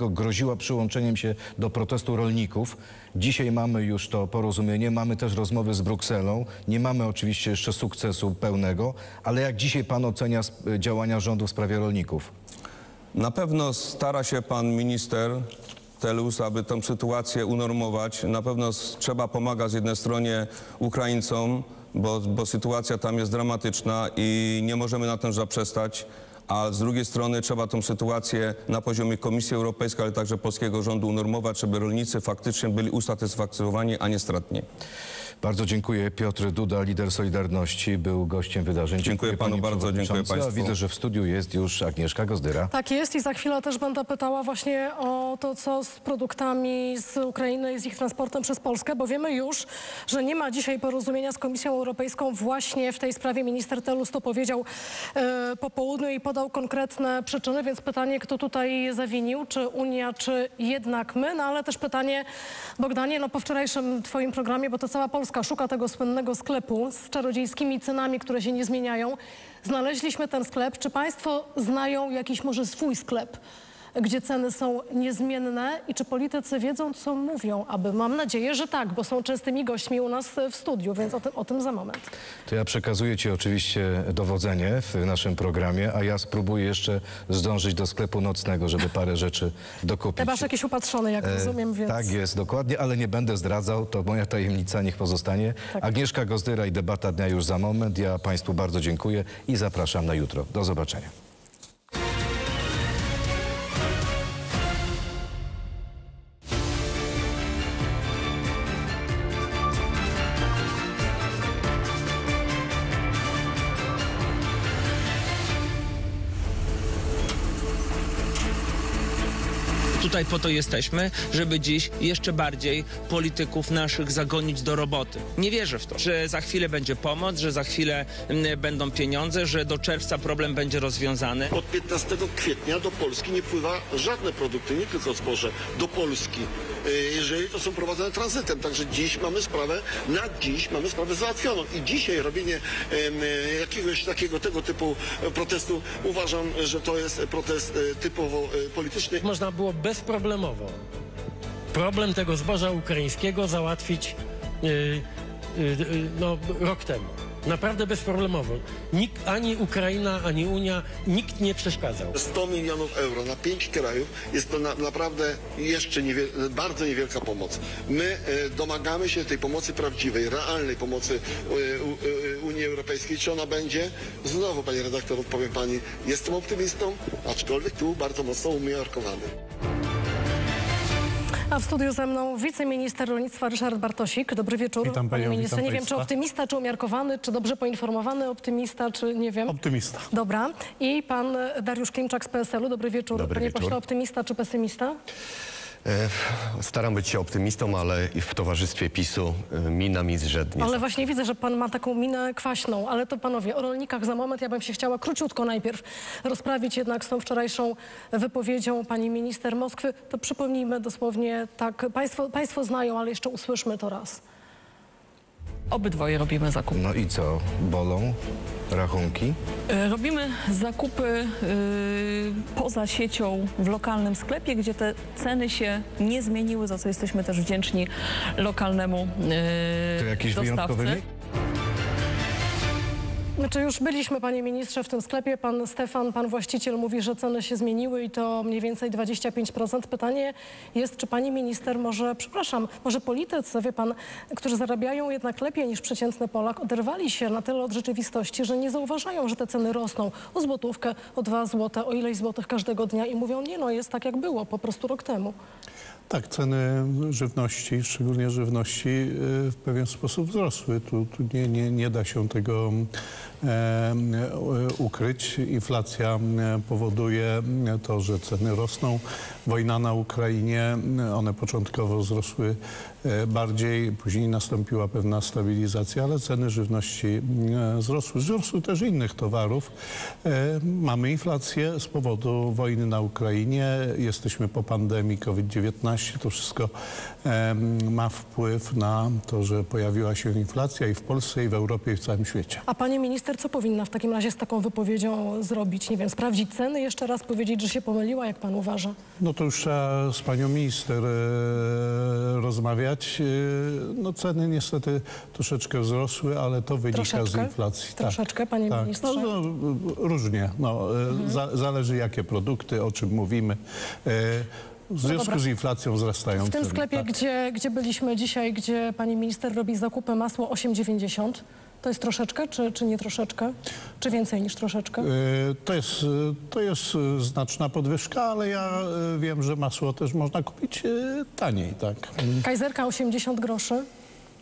groziła przyłączeniem się do protestu rolników. Dzisiaj mamy już to porozumienie, mamy też rozmowy z Brukselą. Nie mamy oczywiście jeszcze sukcesu pełnego, ale jak dzisiaj pan ocenia działania rządu w sprawie rolników? Na pewno stara się pan minister Telus, aby tę sytuację unormować. Na pewno trzeba pomagać z jednej strony Ukraińcom, bo, bo sytuacja tam jest dramatyczna i nie możemy na tym zaprzestać. A z drugiej strony trzeba tę sytuację na poziomie Komisji Europejskiej, ale także polskiego rządu unormować, żeby rolnicy faktycznie byli usatysfakcjonowani, a nie stratni. Bardzo dziękuję. Piotr Duda, lider Solidarności, był gościem wydarzeń. Dziękuję panu panie bardzo, dziękuję. A państwu. Widzę, że w studiu jest już Agnieszka Gozdyra. Tak jest i za chwilę też będę pytała właśnie o to, co z produktami z Ukrainy i z ich transportem przez Polskę, bo wiemy już, że nie ma dzisiaj porozumienia z Komisją Europejską właśnie w tej sprawie. Minister Telus to powiedział e, po południu i podał konkretne przyczyny, więc pytanie, kto tutaj zawinił, czy Unia, czy jednak my, no ale też pytanie, Bogdanie, no po wczorajszym twoim programie, bo to cała Polska szuka tego słynnego sklepu z czarodziejskimi cenami, które się nie zmieniają. Znaleźliśmy ten sklep. Czy państwo znają jakiś może swój sklep, gdzie ceny są niezmienne i czy politycy wiedzą, co mówią? Aby mam nadzieję, że tak, bo są częstymi gośćmi u nas w studiu, więc o tym, o tym za moment. To ja przekazuję Ci oczywiście dowodzenie w naszym programie, a ja spróbuję jeszcze zdążyć do sklepu nocnego, żeby parę rzeczy dokupić. Ty masz jakieś upatrzone, jak rozumiem, więc... Tak jest, dokładnie, ale nie będę zdradzał, to moja tajemnica niech pozostanie. Tak. Agnieszka Gozdyra i debata dnia już za moment. Ja Państwu bardzo dziękuję i zapraszam na jutro. Do zobaczenia. Tutaj po to jesteśmy, żeby dziś jeszcze bardziej polityków naszych zagonić do roboty. Nie wierzę w to, że za chwilę będzie pomoc, że za chwilę mm, będą pieniądze, że do czerwca problem będzie rozwiązany. Od 15 kwietnia do Polski nie pływa żadne produkty, nie tylko zboże, do Polski, jeżeli to są prowadzone tranzytem. Także dziś mamy sprawę, na dziś mamy sprawę załatwioną. I dzisiaj robienie e, jakiegoś takiego tego typu e, protestu uważam, że to jest protest e, typowo e, polityczny. można było bezproblemowo problem tego zboża ukraińskiego załatwić yy, yy, no, rok temu. Naprawdę bezproblemowo. Nikt, ani Ukraina, ani Unia, nikt nie przeszkadzał. 100 milionów euro na pięć krajów jest to na, naprawdę jeszcze bardzo niewielka pomoc. My e, domagamy się tej pomocy prawdziwej, realnej pomocy e, e, Unii Europejskiej. Czy ona będzie? Znowu, panie redaktor, odpowiem pani, jestem optymistą, aczkolwiek tu bardzo mocno umiarkowany. A w studiu ze mną wiceminister rolnictwa Ryszard Bartosik. Dobry wieczór. Witam panią, ministrze. nie wiem, czy optymista, czy umiarkowany, czy dobrze poinformowany optymista, czy nie wiem. Optymista. Dobra. I pan Dariusz Klimczak z PSL-u. Dobry wieczór. Dobry Panie wieczór. pośle, optymista czy pesymista? E, Staram być się optymistą, ale w towarzystwie PiSu e, mina mi zrzednie. Ale właśnie widzę, że pan ma taką minę kwaśną. Ale to panowie, o rolnikach za moment. Ja bym się chciała króciutko najpierw rozprawić jednak z tą wczorajszą wypowiedzią pani minister Moskwy. To przypomnijmy dosłownie tak. Państwo, państwo znają, ale jeszcze usłyszmy to raz. Obydwoje robimy zakupy. No i co? Bolą rachunki? E, Robimy zakupy y, poza siecią w lokalnym sklepie, gdzie te ceny się nie zmieniły, za co jesteśmy też wdzięczni lokalnemu y, To jakiś dostawcy. wyjątkowy? Znaczy już byliśmy, panie ministrze, w tym sklepie. Pan Stefan, pan właściciel mówi, że ceny się zmieniły i to mniej więcej 25%. Pytanie jest, czy pani minister może, przepraszam, może politycy, wie pan, którzy zarabiają jednak lepiej niż przeciętny Polak, oderwali się na tyle od rzeczywistości, że nie zauważają, że te ceny rosną o złotówkę, o dwa złote, o ileś złotych każdego dnia i mówią, nie no, jest tak jak było, po prostu rok temu. Tak, ceny żywności, szczególnie żywności, y, w pewien sposób wzrosły. Tu, tu nie, nie, nie da się tego e, ukryć. Inflacja e, powoduje to, że ceny rosną. Wojna na Ukrainie, one początkowo wzrosły bardziej, później nastąpiła pewna stabilizacja, ale ceny żywności e, wzrosły. Wzrosły też innych towarów. E, Mamy inflację z powodu wojny na Ukrainie. Jesteśmy po pandemii COVID-19. To wszystko ma wpływ na to, że pojawiła się inflacja i w Polsce, i w Europie, i w całym świecie. A panie ministrze, minister co powinna w takim razie z taką wypowiedzią zrobić? Nie wiem, sprawdzić ceny, jeszcze raz powiedzieć, że się pomyliła, jak pan uważa? No to już trzeba z panią minister e, rozmawiać. E, no ceny niestety troszeczkę wzrosły, ale to wynika z Troszeczkę? inflacji. Troszeczkę, panie tak. ministrze? No, no, różnie. No, e, za, zależy jakie produkty, o czym mówimy. E, w związku dobra. z inflacją wzrastają W tym ceny. sklepie, tak. gdzie, gdzie byliśmy dzisiaj, gdzie pani minister robi zakupy masło 8,90, to jest troszeczkę, czy, czy nie troszeczkę? Czy więcej niż troszeczkę? E, To jest, e, to jest e, znaczna podwyżka, ale ja wiem, że masło też można kupić taniej, tak. Kajzerka 80 groszy,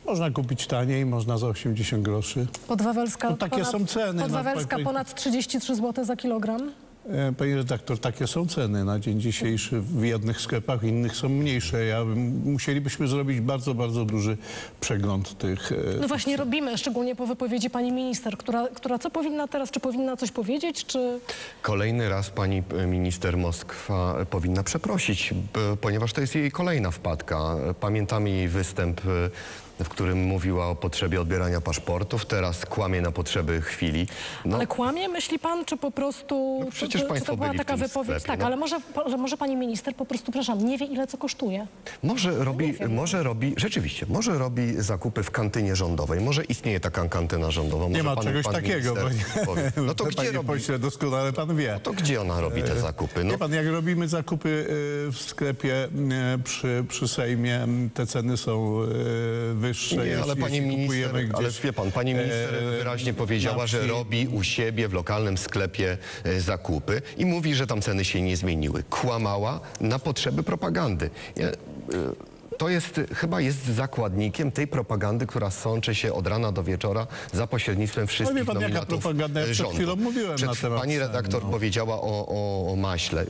Można kupić taniej, można za 80 groszy. podwawelska, No takie ponad, są ceny, no, podwawelska ponad 33 zł za kilogram. E, Panie redaktor, takie są ceny na dzień dzisiejszy w jednych sklepach, w innych są mniejsze. Ja, bym- musielibyśmy zrobić bardzo, bardzo duży przegląd tych. e, No właśnie robimy, szczególnie po wypowiedzi pani minister, która, która co powinna teraz, czy powinna coś powiedzieć, czy... Kolejny raz pani e, minister Moskwa powinna przeprosić, ponieważ to jest jej kolejna wpadka. Pamiętamy jej występ, w którym mówiła o potrzebie odbierania paszportów, teraz kłamie na potrzeby chwili. No, Ale kłamie, myśli pan, czy po prostu... No przecież czy, czy państwo to była byli w taka tym wypowiedź? sklepie, tak, no. ale może, że może pani minister po prostu, przepraszam, nie wie ile co kosztuje. Może robi, może robi, rzeczywiście, może robi zakupy w kantynie rządowej. Może istnieje taka kantyna rządowa. Może Nie ma pan, czegoś pan takiego. minister powie. No to gdzie Panie robi? pośle, doskonale pan wie. To gdzie ona robi te zakupy? No, Wie pan, jak robimy zakupy e, w sklepie e, przy, przy Sejmie, te ceny są e, wyższe. Nie, ale pani minister, ale wie pan, pani minister e, wyraźnie powiedziała, że robi u siebie w lokalnym sklepie e, zakupy i mówi, że tam ceny się nie zmieniły. Kłamała na potrzeby propagandy. Ja, e, to jest, chyba jest zakładnikiem tej propagandy, która sączy się od rana do wieczora za pośrednictwem wszystkich wie pan, jaka nominatów propaganda? Ja przed rządu. chwilą mówiłem Przed- na temat Pani redaktor no. powiedziała o, o, o maśle.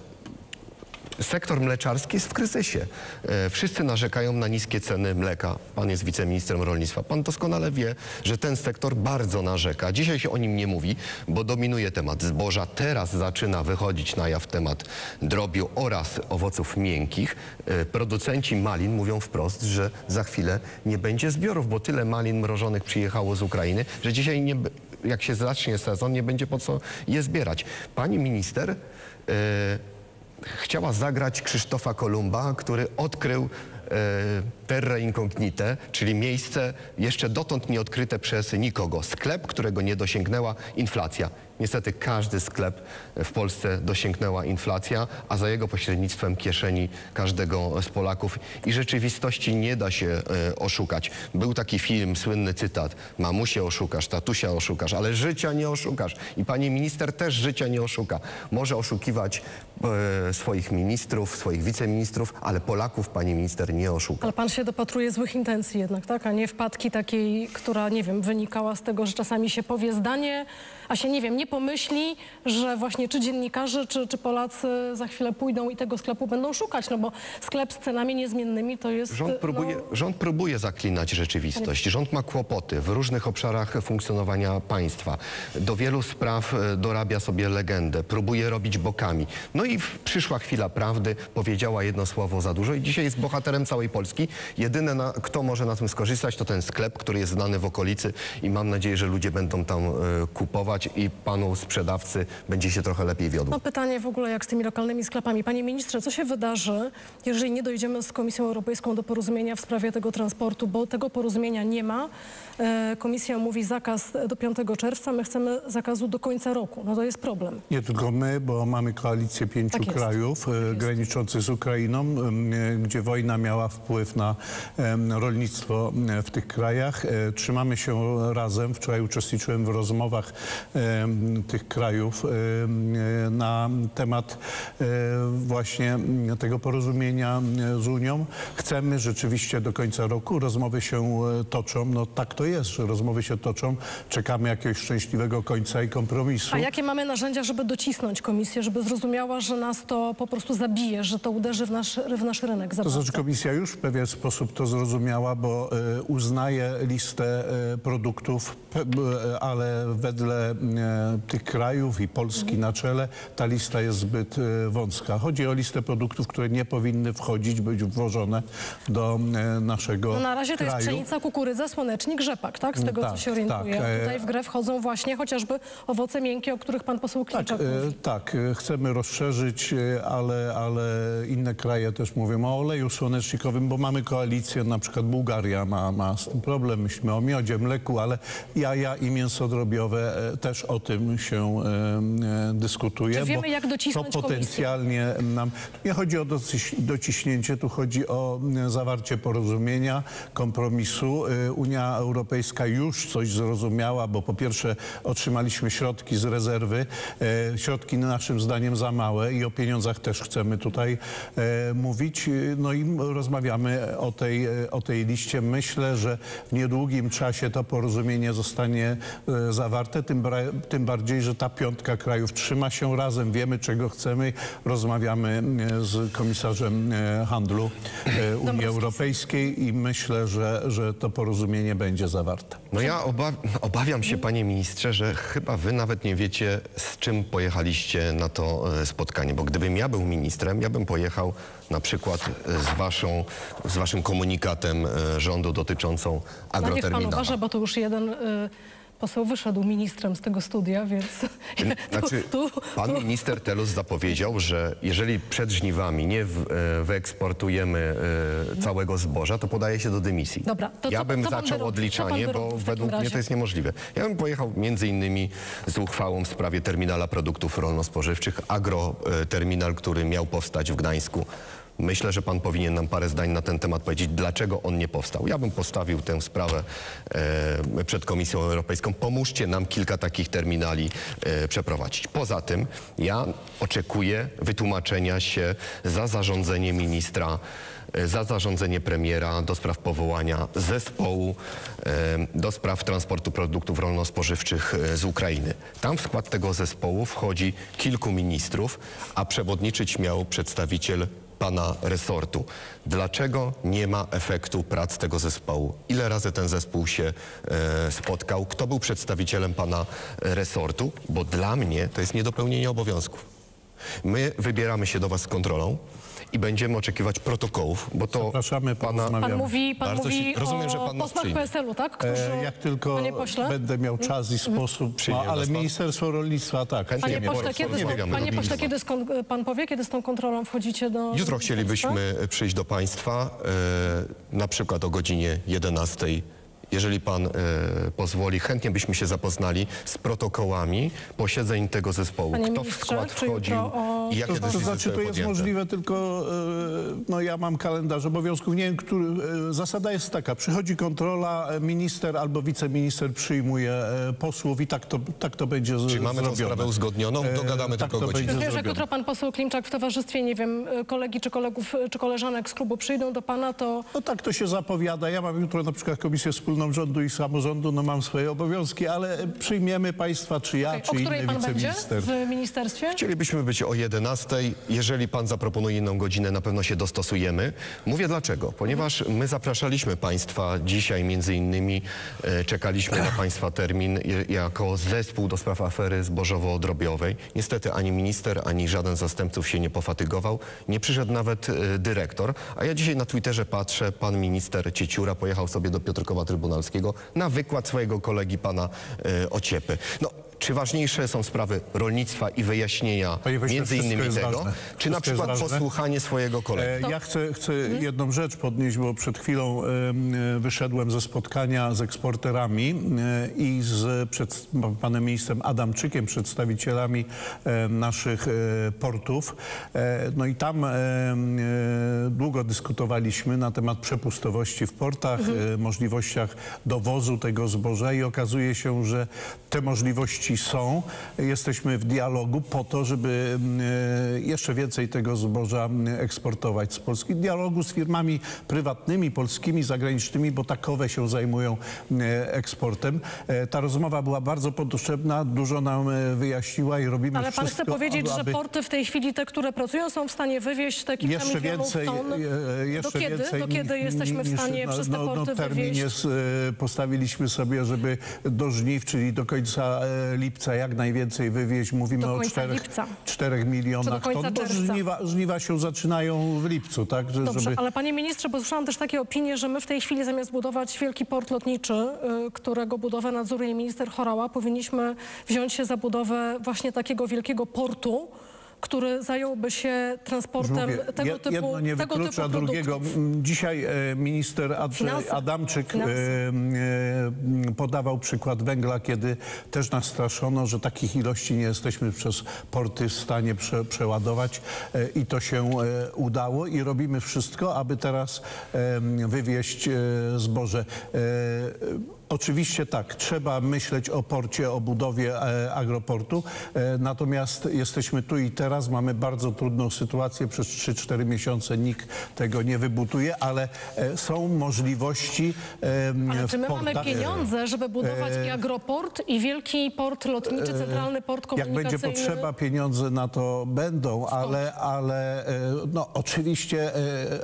Sektor mleczarski jest w kryzysie. E, Wszyscy narzekają na niskie ceny mleka. Pan jest wiceministrem rolnictwa. Pan doskonale wie, że ten sektor bardzo narzeka. Dzisiaj się o nim nie mówi, bo dominuje temat zboża. Teraz zaczyna wychodzić na jaw temat drobiu oraz owoców miękkich. E, Producenci malin mówią wprost, że za chwilę nie będzie zbiorów, bo tyle malin mrożonych przyjechało z Ukrainy, że dzisiaj nie, jak się zacznie sezon, nie będzie po co je zbierać. Pani minister e, chciała zagrać Krzysztofa Kolumba, który odkrył e, terra incognite, czyli miejsce jeszcze dotąd nieodkryte przez nikogo. Sklep, którego nie dosięgnęła inflacja. Niestety każdy sklep w Polsce dosięgnęła inflacja, a za jego pośrednictwem kieszeni każdego z Polaków. I rzeczywistości nie da się e, oszukać. Był taki film, słynny cytat. Mamusie oszukasz, tatusia oszukasz, ale życia nie oszukasz. I pani minister też życia nie oszuka. Może oszukiwać e, swoich ministrów, swoich wiceministrów, ale Polaków pani minister nie oszuka. Ale pan się dopatruje złych intencji jednak, tak? A nie wpadki takiej, która, nie wiem, wynikała z tego, że czasami się powie zdanie, a się, nie wiem, nie pomyśli, że właśnie czy dziennikarze, czy, czy Polacy za chwilę pójdą i tego sklepu będą szukać, no bo sklep z cenami niezmiennymi to jest... Rząd próbuje, No, rząd próbuje zaklinać rzeczywistość. Rząd ma kłopoty w różnych obszarach funkcjonowania państwa. Do wielu spraw e, dorabia sobie legendę, próbuje robić bokami. No i przyszła chwila prawdy, powiedziała jedno słowo za dużo i dzisiaj jest bohaterem całej Polski. Jedyne, na, kto może na tym skorzystać, to ten sklep, który jest znany w okolicy i mam nadzieję, że ludzie będą tam e, kupować i panu sprzedawcy będzie się trochę lepiej wiodło. No pytanie w ogóle jak z tymi lokalnymi sklepami. Panie ministrze, co się wydarzy, jeżeli nie dojdziemy z Komisją Europejską do porozumienia w sprawie tego transportu, bo tego porozumienia nie ma. E, Komisja mówi zakaz do 5 czerwca, my chcemy zakazu do końca roku. No to jest problem. Nie tylko my, bo mamy koalicję pięciu Tak krajów e, graniczących z Ukrainą, e, gdzie wojna miała wpływ na rolnictwo w tych krajach. Trzymamy się razem. Wczoraj uczestniczyłem w rozmowach tych krajów e, na temat e, właśnie tego porozumienia m, z Unią. Chcemy rzeczywiście do końca roku. Rozmowy się e, toczą. No tak to jest, że rozmowy się toczą. Czekamy jakiegoś szczęśliwego końca i kompromisu. A jakie mamy narzędzia, żeby docisnąć Komisję, żeby zrozumiała, że nas to po prostu zabije, że to uderzy w nasz, w nasz rynek To zabawczy? znaczy komisja już w pewien sposób to zrozumiała, bo e, uznaje listę e, produktów, e, ale wedle e, tych krajów i Polski na czele, ta lista jest zbyt e, wąska. Chodzi o listę produktów, które nie powinny wchodzić, być włożone do e, naszego No na razie to jest kraju. pszenica, kukurydza, słonecznik, rzepak, tak? Z tego, co Tak, się orientuję. tak, e, Tutaj w grę wchodzą właśnie chociażby owoce miękkie, o których pan poseł Tak, e, mówi. tak, e, chcemy rozszerzyć, e, ale, ale inne kraje też mówią o oleju słonecznikowym, bo mamy koalicję, na przykład Bułgaria ma, ma z tym problem, myślimy o miodzie, mleku, ale jaja i mięso drobiowe e, też o tym się e, dyskutuje. Czy wiemy, jak docisnąć To potencjalnie nam, nie chodzi o dociśnięcie, tu chodzi o zawarcie porozumienia, kompromisu. E, Unia Europejska już coś zrozumiała, bo po pierwsze otrzymaliśmy środki z rezerwy, e, środki naszym zdaniem za małe i o pieniądzach też chcemy tutaj e, mówić. E, No i rozmawiamy o tej, o tej liście. Myślę, że w niedługim czasie to porozumienie zostanie zawarte, tym, bra- tym bardziej, że ta piątka krajów trzyma się razem, wiemy czego chcemy. Rozmawiamy e, z komisarzem e, handlu e, Unii Europejskiej i myślę, że, że to porozumienie będzie zawarte. No ja oba obawiam się, panie ministrze, że chyba wy nawet nie wiecie, z czym pojechaliście na to spotkanie. Bo gdybym ja był ministrem, ja bym pojechał na przykład z, waszą, z waszym komunikatem rządu dotyczącą No niech pan agroterminala. uważa, bo to już jeden y, poseł wyszedł ministrem z tego studia, więc Znaczy, tu, pan tu, minister Telus zapowiedział, że jeżeli przed żniwami nie w, e, wyeksportujemy e, całego zboża, to podaje się do dymisji. Dobra, to ja co- bym co pan zaczął robił? Pan odliczanie, bo według mnie to jest niemożliwe. Ja bym pojechał między innymi z uchwałą w sprawie terminala produktów rolno-spożywczych, agroterminal, który miał powstać w Gdańsku. Myślę, że pan powinien nam parę zdań na ten temat powiedzieć, dlaczego on nie powstał. Ja bym postawił tę sprawę e, przed Komisją Europejską. Pomóżcie nam kilka takich terminali e, przeprowadzić. Poza tym ja oczekuję wytłumaczenia się za zarządzenie ministra e, za zarządzenie premiera do spraw powołania zespołu e, do spraw transportu produktów rolno-spożywczych e, z Ukrainy. Tam w skład tego zespołu wchodzi kilku ministrów, a przewodniczyć miał przedstawiciel pana resortu. Dlaczego nie ma efektu prac tego zespołu? Ile razy ten zespół się e, spotkał? Kto był przedstawicielem pana resortu? Bo dla mnie to jest niedopełnienie obowiązków. My wybieramy się do was z kontrolą i będziemy oczekiwać protokołów, bo to Zapraszamy, pana... pan mówi, pan Bardzo mówi się- rozumiem, że pan posłach. PSL-u, tak? Którzy, E, Jak tylko będę miał czas i sposób, no, ale? Ministerstwo Rolnictwa tak. Panie nie pośle, kiedy, panie pośle, kiedy skąd, pan powie, kiedy z tą kontrolą wchodzicie do Jutro chcielibyśmy przyjść do Państwa, e, na przykład o godzinie 11. Jeżeli Pan e, pozwoli, chętnie byśmy się zapoznali z protokołami posiedzeń tego zespołu. Panie Kto w skład wchodził o- i jakie To, to decyzje znaczy, to jest możliwe, tylko e, no, ja mam kalendarz obowiązków. Nie wiem, który, e, zasada jest taka, przychodzi kontrola, minister albo wiceminister przyjmuje e, posłów i tak to, tak to będzie z, Czyli mamy tę sprawę uzgodnioną, E, dogadamy tak tylko godzinę. Rozumiem, że jak jutro pan poseł Klimczak w towarzystwie, nie wiem, kolegi czy kolegów, czy koleżanek z klubu przyjdą do pana, to No tak to się zapowiada. Ja mam jutro na przykład Komisję Wspólną Rządu i Samorządu, no mam swoje obowiązki, ale przyjmiemy państwa, czy ja, o czy której inny pan będzie wiceminister. w ministerstwie? Chcielibyśmy być o 11. Jeżeli pan zaproponuje inną godzinę, na pewno się dostosujemy. Mówię dlaczego. Ponieważ my zapraszaliśmy państwa dzisiaj między innymi, e, czekaliśmy na państwa termin jako zespół do spraw afery zbożowo-drobiowej. Niestety ani minister, ani żaden z zastępców się nie pofatygował. Nie przyszedł nawet e, dyrektor. A ja dzisiaj na Twitterze patrzę, pan minister Cieciura pojechał sobie do Piotrkowa Na wykład swojego kolegi pana e, Ociepy. No, czy ważniejsze są sprawy rolnictwa i wyjaśnienia Panie między innymi tego, ważne. czy na Wszystko jest przykład posłuchanie swojego kolegi? E, Ja chcę, chcę jedną rzecz podnieść, bo przed chwilą e, wyszedłem ze spotkania z eksporterami e, i z przed, panem ministrem Adamczykiem, przedstawicielami naszych portów. No i tam długo dyskutowaliśmy na temat przepustowości w portach, e, możliwościach dowozu tego zboża i okazuje się, że te możliwości są. Jesteśmy w dialogu po to, żeby e, jeszcze więcej tego zboża eksportować z Polski. Dialogu z firmami prywatnymi, polskimi, zagranicznymi, bo takowe się zajmują eksportem. E, Ta rozmowa była bardzo potrzebna, dużo nam e, wyjaśniła i robimy Ale pan wszystko, chce powiedzieć, że aby... porty w tej chwili, te, które pracują, są w stanie wywieźć te kilka Jeszcze więcej, ton? jeszcze do kiedy, więcej do kiedy jesteśmy w stanie no, przez te no, porty no, termin wywieźć? jest, postawiliśmy sobie, żeby do żniw, czyli do końca lipca jak najwięcej wywieźć. Mówimy Do o końca 4, lipca. 4 milionach końca ton, bo czerwca. żniwa, żniwa się zaczynają w lipcu, tak? Że- Dobrze, żeby... ale panie ministrze, bo słyszałam też takie opinie, że my w tej chwili zamiast budować wielki port lotniczy, y, którego budowę nadzoruje minister Chorała, powinniśmy wziąć się za budowę właśnie takiego wielkiego portu, który zająłby się transportem Mówię, tego typu Jedno nie tego wyklucza drugiego. produktów. M, Dzisiaj e, minister. Adamczyk e, Finanse. e, podawał przykład węgla, kiedy też nas straszono, że takich ilości nie jesteśmy przez porty w stanie prze, przeładować i to się udało i robimy wszystko, aby teraz wywieźć zboże. Oczywiście tak, trzeba myśleć o porcie, o budowie e, agroportu, e, natomiast jesteśmy tu i teraz, mamy bardzo trudną sytuację, przez 3-4 miesiące nikt tego nie wybutuje, ale e, są możliwości Ale czy my mamy pieniądze, żeby budować i agroport, i wielki port lotniczy, centralny port Jak będzie komunikacyjny? potrzeba, pieniądze na to będą, ale, ale no, oczywiście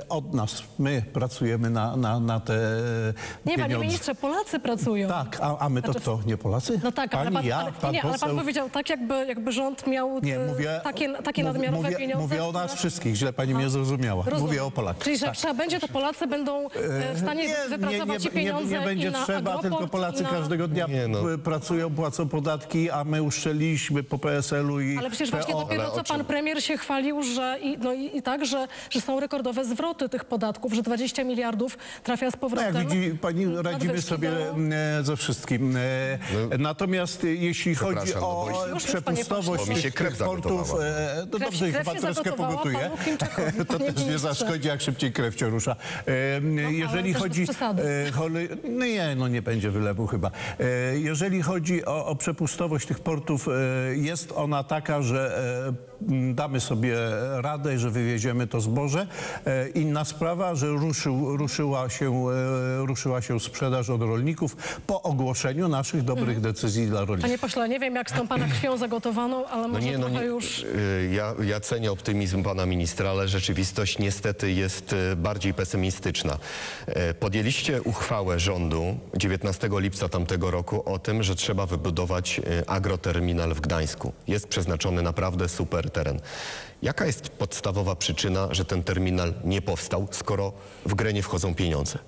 od nas, my pracujemy na, na, na te Nie, pieniądze. panie ministrze, Polacy pracują. Tak, a, a my to Znaczy- kto, nie Polacy? No tak, Pani, ale pan, ja, ale, pan nie, ale pan powiedział tak, jakby, jakby rząd miał Nie, e, mówię, takie, takie mów- nadmiarowe mówię, pieniądze. Mówię o nas wszystkich, źle pani mnie zrozumiała. Rozumiem. Mówię o Polakach. Czyli, że Tak. trzeba będzie, to Polacy będą e, w stanie wypracować ci pieniądze nie, nie będzie i na trzeba, agroport, tylko Polacy na... każdego dnia Nie, no. pracują, płacą podatki, a my uszczeliliśmy po PSL-u i Ale przecież właśnie PO. dopiero co pan premier się chwalił, że i, no i, i tak, że, że są rekordowe zwroty tych podatków, że 20 miliardów trafia z No powrotem. jak widzi pani, radzimy sobie do- e, ze wszystkim. E, Natomiast e, jeśli chodzi no o bo- Już, już, przepustowość się tych, krew tych portów, e, no Krew- dobrze, krew chyba się troszkę pogotuje. To też nie zaszkodzi, jak szybciej krew cię rusza. E, Jeżeli chodzi... e. No nie, no nie będzie wylewu chyba. E, Jeżeli chodzi o, o przepustowość tych portów, e, jest ona taka, że e, damy sobie radę, że wywieziemy to zboże. E, Inna sprawa, że ruszył, ruszyła, się, e, ruszyła się sprzedaż od rolników po ogłoszeniu naszych dobrych Mhm. decyzji dla rolników. Panie pośle, nie wiem jak z tą pana krwią zagotowaną, ale No może nie, no nie, już... y, ja, ja cenię optymizm pana ministra, ale rzeczywistość niestety jest y, bardziej pesymistyczna. E, Podjęliście uchwałę rządu 19 lipca tamtego roku o tym, że trzeba wybudować y, agroterminal w Gdańsku. Jest przeznaczony naprawdę super teren. Jaka jest podstawowa przyczyna, że ten terminal nie powstał, skoro w grę nie wchodzą pieniądze?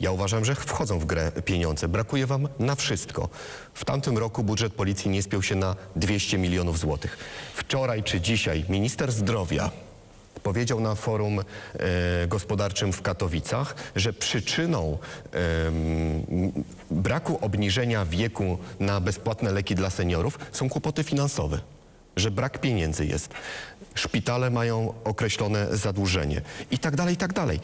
Ja uważam, że wchodzą w grę pieniądze. Brakuje wam na wszystko. W tamtym roku budżet policji nie spiął się na 200 milionów złotych. Wczoraj czy dzisiaj minister zdrowia powiedział na forum e, gospodarczym w Katowicach, że przyczyną em, braku obniżenia wieku na bezpłatne leki dla seniorów są kłopoty finansowe że brak pieniędzy jest. Szpitale mają określone zadłużenie i tak dalej, i tak dalej.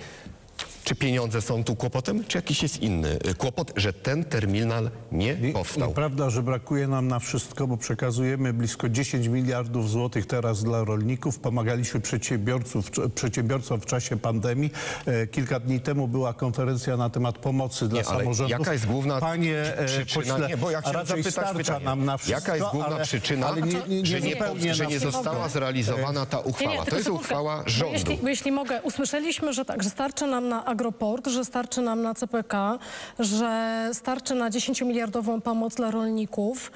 Czy pieniądze są tu kłopotem, czy jakiś jest inny y, kłopot, że ten terminal nie I- powstał? Prawda, że brakuje nam na wszystko, bo przekazujemy blisko 10 miliardów złotych teraz dla rolników. Pomagaliśmy przedsiębiorców, przedsiębiorcom w czasie pandemii. E, Kilka dni temu była konferencja na temat pomocy dla Nie, ale samorządów. jaka jest główna Panie e, przyczyna? pośle, Nie, bo ja a chciałem raczej zapytać starcza pytanie. nam na wszystko, Jaka jest główna ale, przyczyna, ale nie, nie, nie, że nie, że nie została zrealizowana ta uchwała? to jest uchwała rządu. Jeśli, jeśli mogę, usłyszeliśmy, że tak, że starczy nam na agroport, że starczy nam na CPK, że starczy na 10-miliardową pomoc dla rolników.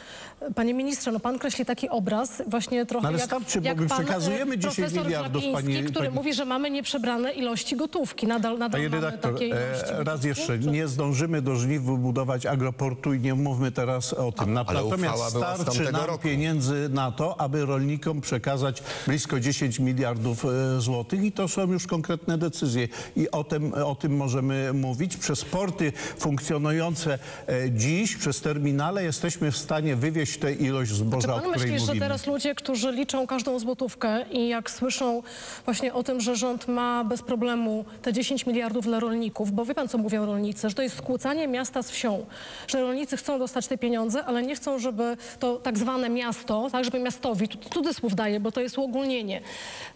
Panie ministrze, no pan kreśli taki obraz właśnie trochę No ale jak, starczy, bo jak my pan, przekazujemy e, 10 profesor miliardów, Glapiński, pani- który pani- mówi, że mamy nieprzebrane ilości gotówki. Nadal, nadal Panie mamy redaktor, takie ilości e, raz jeszcze, nie zdążymy do żniw wybudować agroportu i nie mówmy teraz o tym. A- Natomiast starczy nam roku. pieniędzy na to, aby rolnikom przekazać blisko 10 miliardów e, złotych i to są już konkretne decyzje. I o tym, o tym możemy mówić. Przez porty funkcjonujące e, dziś, przez terminale jesteśmy w stanie wywieźć tę ilość Czy zboża, o pan której myśli, że teraz ludzie, którzy liczą każdą złotówkę i jak słyszą właśnie o tym, że rząd ma bez problemu te 10 miliardów dla rolników, bo wie pan, co mówią rolnicy, że to jest skłócanie miasta z wsią, że rolnicy chcą dostać te pieniądze, ale nie chcą, żeby to tak zwane miasto, tak, żeby miastowi, cudzysłów daję, bo to jest uogólnienie,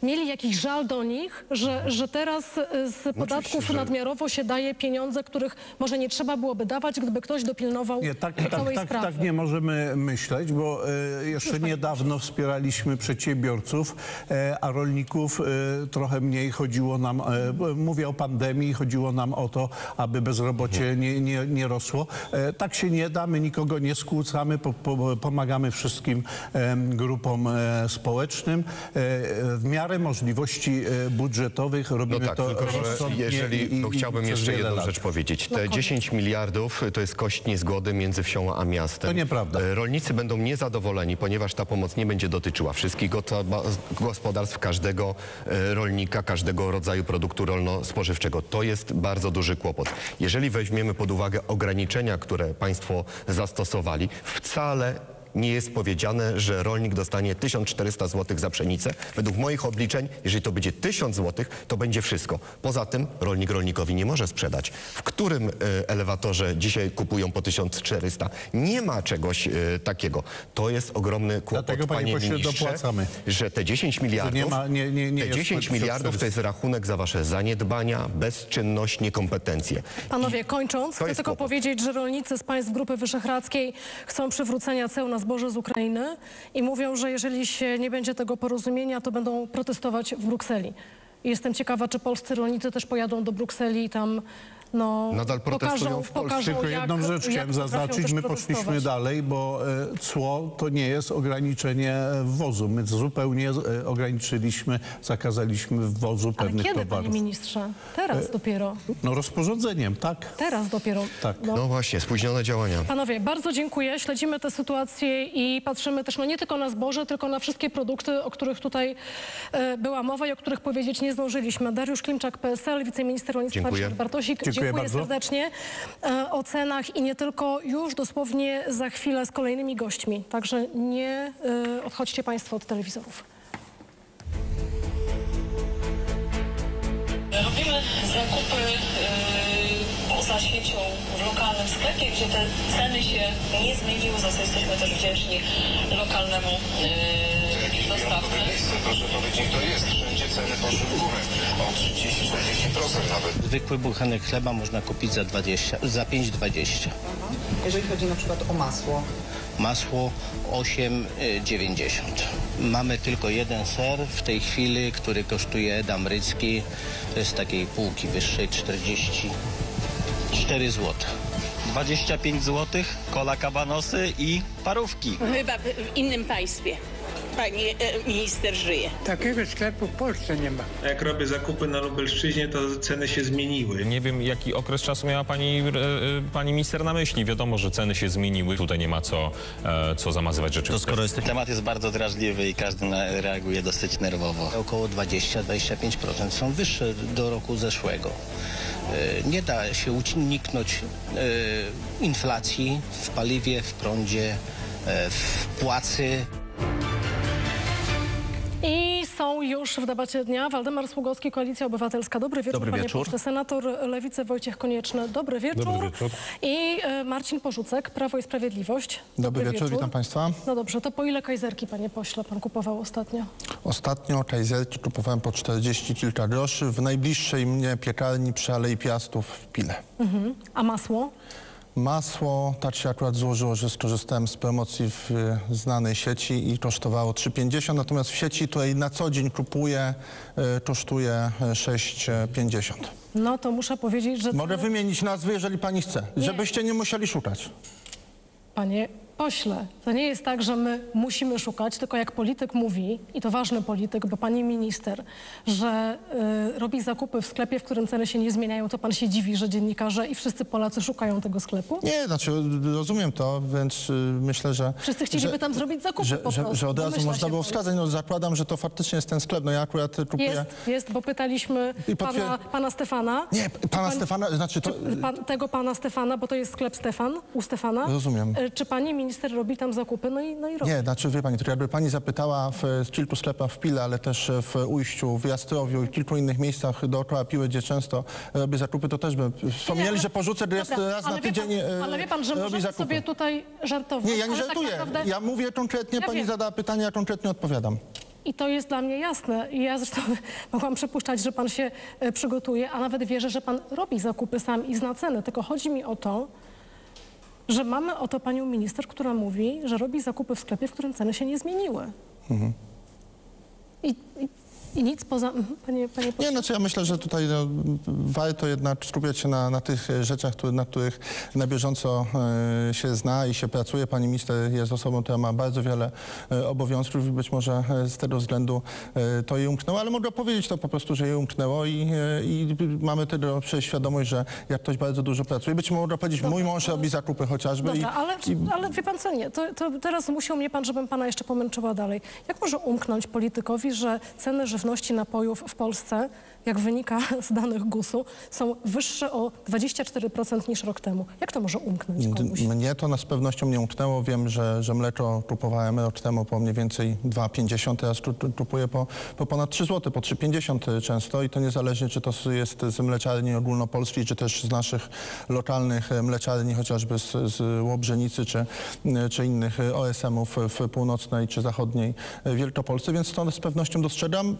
mieli jakiś żal do nich, że, że teraz y, z podatków że na nadmiarowo się daje pieniądze, których może nie trzeba byłoby dawać, gdyby ktoś dopilnował Nie, tak, tak, całej tak, sprawy. tak nie możemy myśleć, bo e, jeszcze niedawno wspieraliśmy przedsiębiorców, e, a rolników e, trochę mniej chodziło nam, bo mówię o pandemii, chodziło nam o to, aby bezrobocie nie, nie, nie rosło. Tak się nie da, my nikogo nie skłócamy, po, po, pomagamy wszystkim grupom społecznym. W miarę możliwości budżetowych No robimy tak, to tylko że jeżeli, i- i chciałbym jeszcze jedną lat. rzecz powiedzieć. No Te koniec. 10 miliardów to jest kość niezgody między wsią a miastem. To nieprawda. E, Będą niezadowoleni, ponieważ ta pomoc nie będzie dotyczyła wszystkich gospodarstw, każdego e, rolnika, każdego rodzaju produktu rolno-spożywczego. To jest bardzo duży kłopot. Jeżeli weźmiemy pod uwagę ograniczenia, które państwo zastosowali, wcale nie jest powiedziane, że rolnik dostanie 1400 zł za pszenicę. Według moich obliczeń, jeżeli to będzie 1000 zł, to będzie wszystko. Poza tym rolnik rolnikowi nie może sprzedać. W którym e, elewatorze dzisiaj kupują po 1400? Nie ma czegoś e, takiego. To jest ogromny kłopot, Dlatego, panie pośle, ministrze, dopłacamy. że te 10 miliardów, nie ma- nie- nie- nie te jest 10 po miliardów to jest rachunek za wasze zaniedbania, bezczynność, niekompetencje. Panowie, kończąc, chcę tylko kłopot. powiedzieć, że rolnicy z państw Grupy Wyszehradzkiej chcą przywrócenia ceł na zboże z Ukrainy i mówią, że jeżeli się nie będzie tego porozumienia, to będą protestować w Brukseli. Jestem ciekawa, czy polscy rolnicy też pojadą do Brukseli i tam no, Nadal protestują pokażą, w Polsce. Tylko jak, jedną rzecz chciałem zaznaczyć. My poszliśmy dalej, bo e, cło to nie jest ograniczenie wwozu. My zupełnie e, ograniczyliśmy, zakazaliśmy wwozu Ale pewnych kiedy, towarów. panie ministrze? Teraz dopiero. No rozporządzeniem, tak. Teraz dopiero. Tak. No. No właśnie, spóźnione działania. Panowie, bardzo dziękuję. Śledzimy tę sytuację i patrzymy też no nie tylko na zboże, tylko na wszystkie produkty, o których tutaj e, była mowa i o których powiedzieć nie zdążyliśmy. Dariusz Klimczak, PSL, wiceminister rolnictwa Bartosik. Dziękuję dziękuję bardzo. serdecznie. E, o cenach i nie tylko, już dosłownie za chwilę z kolejnymi gośćmi. Także nie e, odchodźcie Państwo od telewizorów. Robimy zakupy y, poza siecią w lokalnym sklepie, gdzie te ceny się nie zmieniły, za co jesteśmy też wdzięczni lokalnemu dostawcy. Proszę powiedzieć, to jest. Wszędzie ceny poszły w górę. O 30-40% nawet. Zwykły buchanek chleba można kupić za 20, za 5,20. jeżeli chodzi na przykład o masło. Masło 8,90. Mamy tylko jeden ser w tej chwili, który kosztuje damrycki z takiej półki wyższej 44 zł. 25 zł, kola kabanosy i parówki. Chyba w innym państwie pani e, minister żyje. Takiego sklepu w Polsce nie ma. Jak robię zakupy na Lubelszczyźnie, to ceny się zmieniły. Nie wiem, jaki okres czasu miała pani, e, e, pani minister na myśli. Wiadomo, że ceny się zmieniły. Tutaj nie ma co, co zamazywać rzeczywistości. jest... Temat jest bardzo drażliwy i każdy na, reaguje dosyć nerwowo. Około 20-25% są wyższe do roku zeszłego. Nie da się uniknąć inflacji w paliwie, w prądzie, w płacy. Już w debacie dnia Waldemar Sługowski, Koalicja Obywatelska. Dobry wieczór, Dobry panie wieczór. Senator Lewicy Wojciech Konieczny. Dobry wieczór. Dobry wieczór. I e, Marcin Porzucek, Prawo i Sprawiedliwość. Dobry wieczór, witam Państwa. No dobrze, to po ile kajzerki, panie pośle, pan kupował ostatnio? Ostatnio kajzerki kupowałem po 40 kilka groszy w najbliższej mnie piekarni przy Alei Piastów w Pile. Mhm. A masło? Masło, tak się akurat złożyło, że skorzystałem z promocji w y, znanej sieci i kosztowało 3,50, natomiast w sieci której na co dzień kupuję, y, kosztuje y, 6,50. No to muszę powiedzieć, że... Mogę wymienić nazwy, jeżeli Pani chce, Nie. żebyście nie musieli szukać. Panie pośle, to nie jest tak, że my musimy szukać, tylko jak polityk mówi, i to ważny polityk, bo pani minister, że y, robi zakupy w sklepie, w którym ceny się nie zmieniają, to pan się dziwi, że dziennikarze i wszyscy Polacy szukają tego sklepu? Nie, znaczy rozumiem to, więc y, myślę, że... Wszyscy chcieliby że, tam zrobić zakupy że, po że, prostu. że od razu można było pan. wskazać. No zakładam, że to faktycznie jest ten sklep. No ja akurat kupuję... Jest, jest, bo pytaliśmy potwier- pana, pana Stefana. Nie, pana Stefana, znaczy to... Pan, tego pana Stefana, bo to jest sklep Stefan, u Stefana. Rozumiem. Y, Czy pani minister robi tam zakupy? No i, no i robi. Nie, znaczy wie pani, to jakby pani zapytała w, w kilku sklepach w Pile, ale też w Ujściu, w Jastrowiu i kilku innych miejscach dookoła Piły, gdzie często robię zakupy, to też by wspomnieli, że porzucę jest Dobra, raz na tydzień Pan, e, ale wie pan, że robi możemy zakupy. sobie tutaj żartować. Nie, ja nie ale żartuję. Tak naprawdę... Ja mówię konkretnie, Ja pani wiem. zadała pytanie, ja konkretnie odpowiadam. I to jest dla mnie jasne. I ja zresztą mogłam przypuszczać, że pan się e, przygotuje, a nawet wierzę, że pan robi zakupy sam i zna ceny. Tylko chodzi mi o to, że mamy oto panią minister, która mówi, że robi zakupy w sklepie, w którym ceny się nie zmieniły. Mhm. I, i, i nic poza... mhm, Panie, panie Nie, znaczy ja myślę, że tutaj no, warto jednak skupiać się na, na tych e, rzeczach, które, na których na bieżąco e, się zna i się pracuje. Pani minister jest osobą, która ma bardzo wiele e, obowiązków i być może z tego względu e, to jej umknęło, ale mogę powiedzieć to po prostu, że jej umknęło i, i mamy tego świadomość, że jak ktoś bardzo dużo pracuje, być może powiedzieć, mój mąż robi zakupy chociażby Dobra, i, ale, i ale wie pan co, nie, to, to teraz musiał mnie pan, żebym pana jeszcze pomęczyła dalej. Jak może umknąć politykowi, że ceny żywności, napojów w Polsce, jak wynika z danych GUS-u, są wyższe o 24% niż rok temu? Jak to może umknąć komuś? Mnie to na z pewnością nie umknęło. Wiem, że, że mleko kupowałem rok temu po mniej więcej 2,50, teraz kupuję po, po ponad 3 zł, po 3,50 często i to niezależnie, czy to jest z mleczarni ogólnopolskiej, czy też z naszych lokalnych mleczarni, chociażby z, z Łobrzenicy, czy, czy innych OSM-ów w północnej czy zachodniej Wielkopolsce, więc to z pewnością dostrzegam.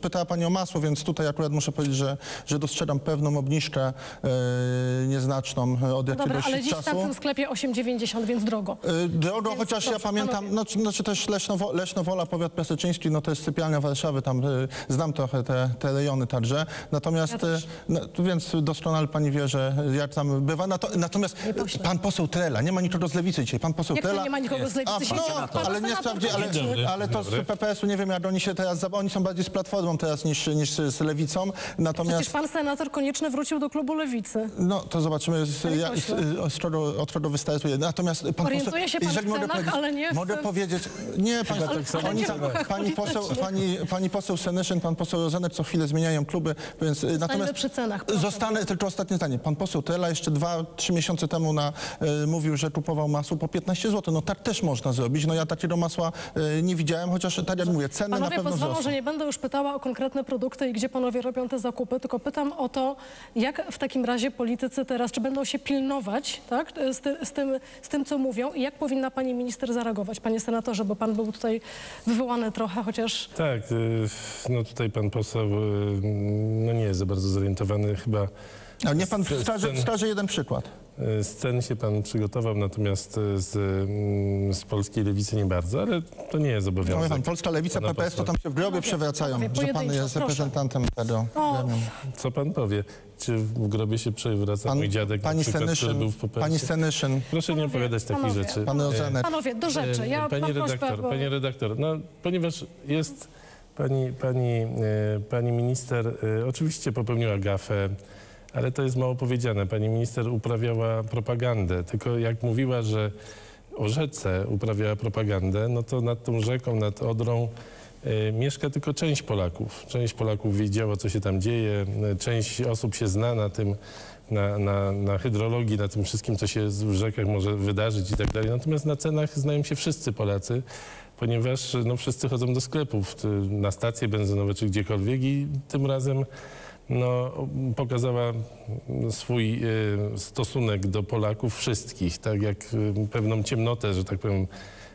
Pytała Pani o masło, więc tutaj akurat muszę powiedzieć, że, że dostrzegam pewną obniżkę e, nieznaczną e, od jakiegoś Dobra, ale dziś w tamtym sklepie 8,90, więc drogo. Y, Drogo, Więc chociaż ja proszę, pamiętam, panowie. znaczy, znaczy też Lesznowo, Lesznowola, powiat piaseczyński, no to jest sypialnia Warszawy, tam y, znam trochę te, te rejony także. Natomiast, Ja no, więc doskonale pani wie, że jak tam bywa. Nato, natomiast pan poseł Trela, nie ma nikogo z lewicy dzisiaj, pan poseł Jak Trela... nie ma nikogo z lewicy? A, no, pan ale nie sprawdzi, ale, ale to z PPS-u nie wiem, jak oni się teraz, oni są bardziej z Platformą teraz niż, niż z lewicą. Natomiast... Przecież pan senator konieczny wrócił do klubu lewicy. No, to zobaczymy, z, ja, z, od, czego, od czego wystartuje. Natomiast pan Orientuje poseł, się pan w jeżeli mogę cenach, powiedzieć, ale nie w- Mogę powiedzieć, nie, pani, Ale- ale oni, nie w pani, poseł, pani, pani poseł Senyszyn, pan poseł Rozenek co chwilę zmieniają kluby, więc y, natomiast... przy cenach, proszę. Zostanę, tylko ostatnie zdanie. Pan poseł Tela jeszcze dwa, trzy miesiące temu na, y, mówił, że kupował masło po 15 zł. No tak też można zrobić. No ja takiego masła y, nie widziałem, chociaż tak jak mówię, ceny na Panowie pewno pozwolą, że nie będę już pytała o konkretne produkty i gdzie panowie robią te zakupy, tylko pytam o to, jak w takim razie politycy teraz, czy będą się pilnować tak, z, ty, z, tym, z tym, co mówią i jak powinna pani minister zareagować, panie senatorze, bo pan był tutaj wywołany trochę, chociaż Tak, y, no tutaj pan poseł y, no nie jest za bardzo zorientowany chyba. A niech pan wskaże, wskaże jeden przykład. Y, Z cen się pan przygotował, natomiast y, z, mm, z polskiej lewicy nie bardzo, ale to nie jest No, obowiązek. pan, Polska Lewica, pana PPS to tam się w grobie przewracają, panowie, że pan jest proszę. reprezentantem tego O. gremium. Co pan powie? Czy w grobie się przewraca Pan- mój dziadek, pani na przykład, Senyszyn, był w PPS-ie? pani Senyszyn. Proszę nie opowiadać takich panowie, rzeczy. Pan E, Rozenek. panowie, do rzeczy. Ja Pani redaktor, bo... pani redaktor, no ponieważ jest pani, pani, e, pani minister, e, oczywiście popełniła gafę, ale to jest mało powiedziane. Pani minister uprawiała propagandę, tylko jak mówiła, że o rzece uprawiała propagandę, no to nad tą rzeką, nad Odrą e, mieszka tylko część Polaków. Część Polaków wiedziała, co się tam dzieje, część osób się zna na tym, na, na, na hydrologii, na tym wszystkim, co się w rzekach może wydarzyć i tak dalej. Natomiast na cenach znają się wszyscy Polacy, ponieważ no, wszyscy chodzą do sklepów, na stacje benzynowe czy gdziekolwiek i tym razem no, pokazała swój e, stosunek do Polaków wszystkich, tak jak e, pewną ciemnotę, że tak powiem,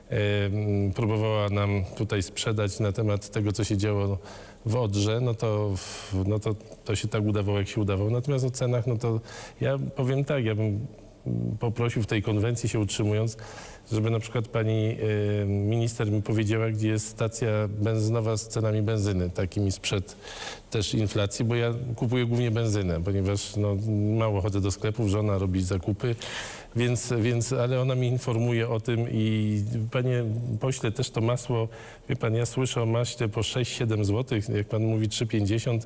m, próbowała nam tutaj sprzedać na temat tego, co się działo w Odrze, no to, no to, to się tak udawało, jak się udawało. Natomiast o cenach, no to ja powiem tak, ja bym poprosił w tej konwencji się utrzymując, żeby na przykład pani e, minister mi powiedziała, gdzie jest stacja benzynowa z cenami benzyny, takimi sprzed też inflacji, bo ja kupuję głównie benzynę, ponieważ no, mało chodzę do sklepów, żona robi zakupy, więc, więc, ale ona mi informuje o tym i panie pośle, też to masło, wie pan, ja słyszę o maśle po 6-7 zł, jak pan mówi 3,50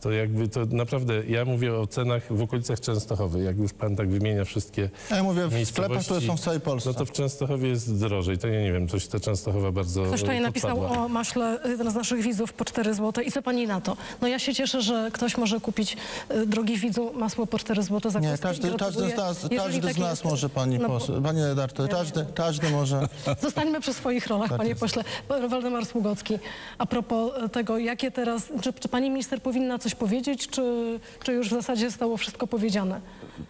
to jakby to naprawdę, ja mówię o cenach w okolicach Częstochowy, jak już pan tak wymienia wszystkie A Ja mówię w sklepach, które są w całej Polsce. No to w Częstochowie jest drożej, to ja nie wiem, coś ta Częstochowa bardzo Ktoś tutaj napisał podpadła. o maśle, jeden z naszych widzów, po 4 zł. I co pani na to? No ja się cieszę, że ktoś może kupić, y, drogi widzu, masło po 4 zł za Nie, każdy, każdy z nas, Jeżeli każdy tak z nas jest, może, pani no poseł, panie redaktor, każdy, każdy może. Zostańmy przy swoich rolach, Tak panie jest. pośle. Waldemar Sługocki, a propos tego, jakie teraz, czy, czy pani minister powinna coś powiedzieć, czy, czy już w zasadzie zostało wszystko powiedziane?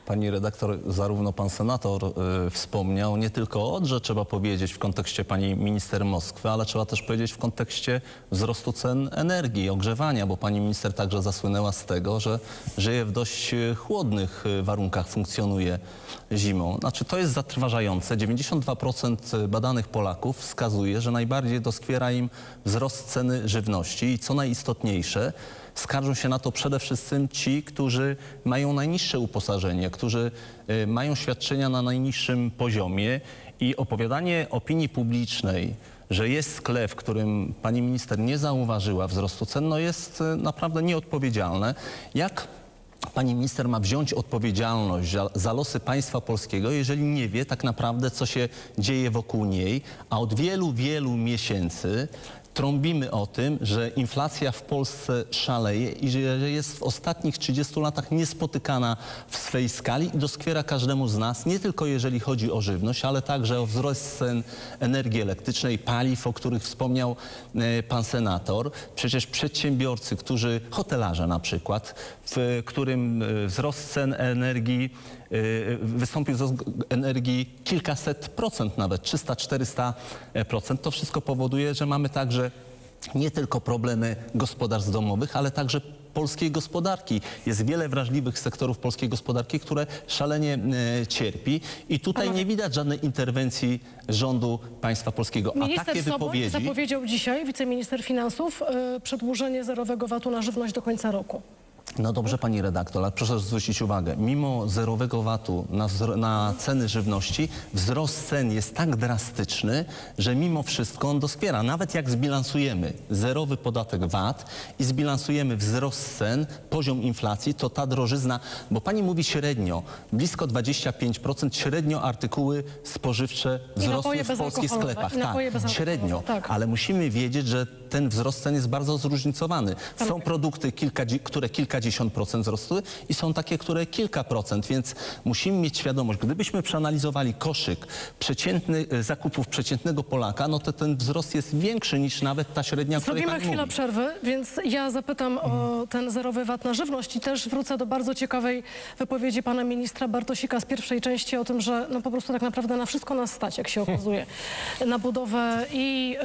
Pani redaktor, zarówno pan senator y, wspomniał nie tylko o Odrze trzeba powiedzieć w kontekście pani minister Moskwy, ale trzeba też powiedzieć w kontekście wzrostu cen energii, ogrzewania, bo pani minister także zasłynęła z tego, że żyje w dość e, chłodnych e, warunkach, funkcjonuje zimą. Znaczy to jest zatrważające. 92% badanych Polaków wskazuje, że najbardziej doskwiera im wzrost ceny żywności i co najistotniejsze, Skarżą się na to przede wszystkim ci, którzy mają najniższe uposażenie, którzy y, mają świadczenia na najniższym poziomie i opowiadanie opinii publicznej, że jest sklep, w którym pani minister nie zauważyła wzrostu cen, no jest y, naprawdę nieodpowiedzialne. Jak pani minister ma wziąć odpowiedzialność za, za losy państwa polskiego, jeżeli nie wie tak naprawdę, co się dzieje wokół niej, a od wielu, wielu miesięcy trąbimy o tym, że inflacja w Polsce szaleje i że jest w ostatnich 30 latach niespotykana w swej skali i doskwiera każdemu z nas, nie tylko jeżeli chodzi o żywność, ale także o wzrost cen energii elektrycznej, paliw, o których wspomniał e, pan senator. Przecież przedsiębiorcy, którzy, hotelarze na przykład, w którym e, wzrost cen energii y, wystąpił wzrost energii kilkaset procent nawet, 300-400 procent. To wszystko powoduje, że mamy także nie tylko problemy gospodarstw domowych, ale także polskiej gospodarki. Jest wiele wrażliwych sektorów polskiej gospodarki, które szalenie e, cierpi i tutaj nie widać żadnej interwencji rządu państwa polskiego. A Minister takie Soboń wypowiedzi... zapowiedział dzisiaj, wiceminister finansów, y, przedłużenie zerowego VAT-u na żywność do końca roku. No dobrze, pani redaktor, ale proszę zwrócić uwagę, mimo zerowego VAT-u na, na ceny żywności, wzrost cen jest tak drastyczny, że mimo wszystko on doskwiera. Nawet jak zbilansujemy zerowy podatek VAT i zbilansujemy wzrost cen, poziom inflacji, to ta drożyzna, bo pani mówi średnio, blisko 25% średnio artykuły spożywcze wzrosły w polskich sklepach. Tak, bezalkoholowe, średnio, tak. ale musimy wiedzieć, że ten wzrost cen jest bardzo zróżnicowany. Są produkty, kilkadzi- które kilkadziesiąt procent wzrosły i są takie, które kilka procent, więc musimy mieć świadomość, gdybyśmy przeanalizowali koszyk przeciętny, e, zakupów przeciętnego Polaka, no to ten wzrost jest większy niż nawet ta średnia, o której Zrobimy chwilę mówi. przerwy, więc ja zapytam o ten zerowy VAT na żywność i też wrócę do bardzo ciekawej wypowiedzi pana ministra Bartosika z pierwszej części o tym, że no po prostu tak naprawdę na wszystko nas stać, jak się okazuje. Na budowę i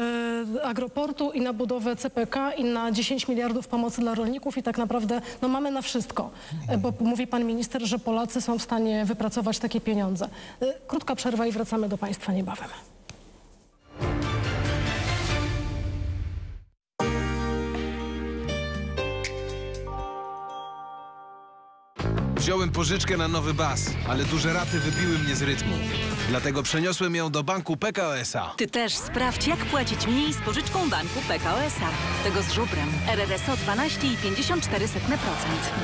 y, agroportu, i na budowę CPK, i na 10 miliardów pomocy dla rolników i tak naprawdę no mamy na wszystko, Y, bo mówi pan minister, że Polacy są w stanie wypracować takie pieniądze. Y, Krótka przerwa i wracamy do państwa niebawem. Wziąłem pożyczkę na nowy bas, ale duże raty wybiły mnie z rytmu. Dlatego przeniosłem ją do banku PKO SA. Ty też sprawdź, jak płacić mniej z pożyczką banku PKO SA. Tego z żubrem. RRSO 12,54%.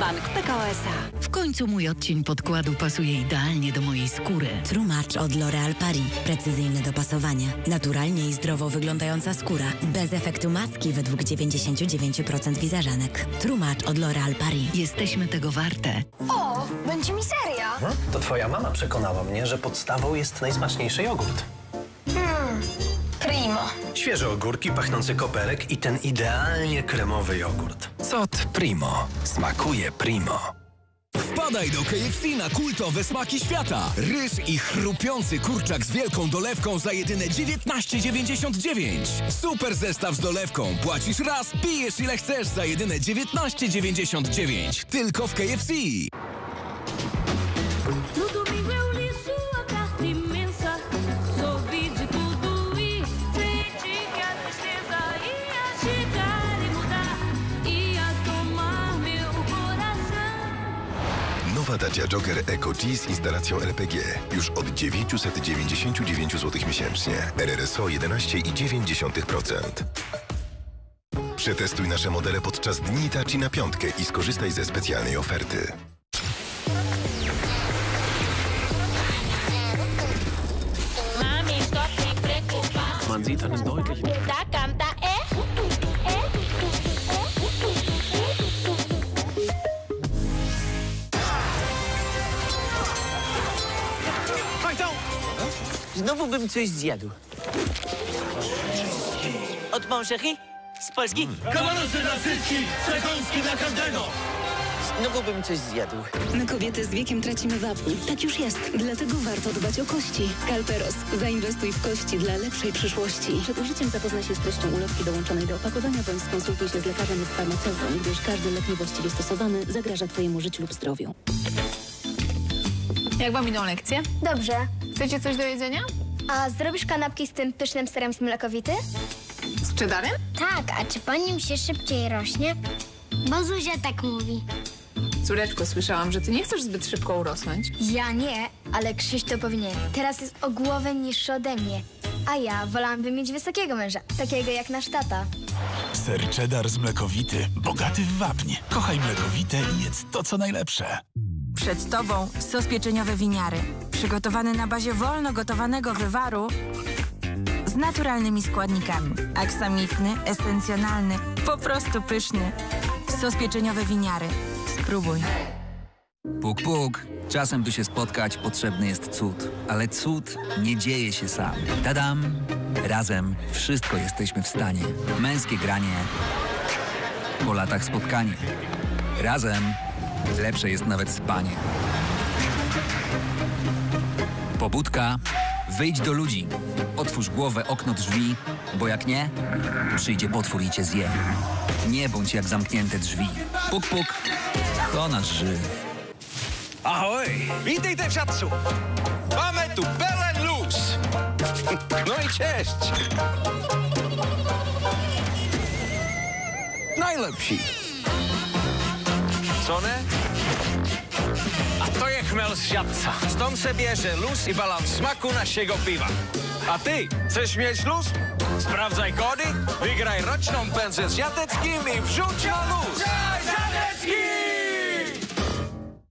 Bank PKO SA. W końcu mój odcień podkładu pasuje idealnie do mojej skóry. Trumacz od L'Oreal Paris. Precyzyjne dopasowanie. Naturalnie i zdrowo wyglądająca skóra. Bez efektu maski według 99% wizerzanek. Trumacz od L'Oreal Paris. Jesteśmy tego warte. O, będzie mi seria. To twoja mama przekonała mnie, że podstawą jest najsmaczniejszy jogurt. Hmm, primo. Świeże ogórki, pachnący koperek i ten idealnie kremowy jogurt. Co ty, Primo? Smakuje Primo. Wpadaj do KFC na kultowe smaki świata. Ryż i chrupiący kurczak z wielką dolewką za jedyne 19,99. Super zestaw z dolewką. Płacisz raz, pijesz ile chcesz za jedyne 19,99. Tylko w KFC. Nowa Dacia Jogger Eco G z instalacją LPG. Już od 999 zł miesięcznie. RRSO 11,9%. Przetestuj nasze modele podczas dni Daci na piątkę i skorzystaj ze specjalnej oferty. Man sieht einen deutlichen... É. Znowu bym coś zjadł. Od Mon Chéri? Z Polski? Kawanosy na zyski, przekąski dla każdego. Znowu bym coś zjadł. My kobiety z wiekiem tracimy wapń. Tak już jest. Dlatego warto dbać o kości. Kalperos. Zainwestuj w kości dla lepszej przyszłości. Przed użyciem zapoznaj się z treścią ulotki dołączonej do opakowania bądź skonsultuj się z lekarzem lub farmaceutą, gdyż każdy lek niewłaściwie stosowany zagraża Twojemu życiu lub zdrowiu. Jak wam idą lekcje? Dobrze. Chcecie coś do jedzenia? A zrobisz kanapki z tym pysznym serem smlekowity? Z cheddarem? Tak, a czy po nim się szybciej rośnie? Bo Zuzia tak mówi. Córeczko, słyszałam, że ty nie chcesz zbyt szybko urosnąć. Ja nie, ale Krzyś to powinien. Teraz jest o głowę niższy ode mnie. A ja wolałabym mieć wysokiego męża, takiego jak nasz tata. Ser cheddar z mlekowity, bogaty w wapń. Kochaj mlekowite i jedz to, co najlepsze. Przed Tobą sos pieczeniowy winiary. Przygotowany na bazie wolno gotowanego wywaru z naturalnymi składnikami. Aksamitny, esencjonalny, po prostu pyszny. Sos pieczeniowy winiary. Spróbuj. Puk, puk. Czasem, by się spotkać, potrzebny jest cud. Ale cud nie dzieje się sam. Tadam! Razem wszystko jesteśmy w stanie. Męskie granie. Po latach spotkanie. Razem lepsze jest nawet spanie. Pobudka. Wyjdź do ludzi. Otwórz głowę, okno, drzwi, bo jak nie, przyjdzie potwór i cię zje. Nie bądź jak zamknięte drzwi. Puk, puk. To nasz Żyd. Ahoj, vítejte v Šatcu. Máme tu Belen Luz. No i cześć. Najlepší. Co ne? A to je chmel z Žadca. Stąd se bierze luz i balans smaku naszego piwa. A ty, chcesz mieć luz? Sprawdzaj kody, wygraj roczną pensję z Jateckim i wrzuć na luz. Jatecki!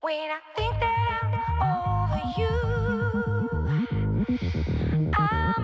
When I think that I'm over you, I'm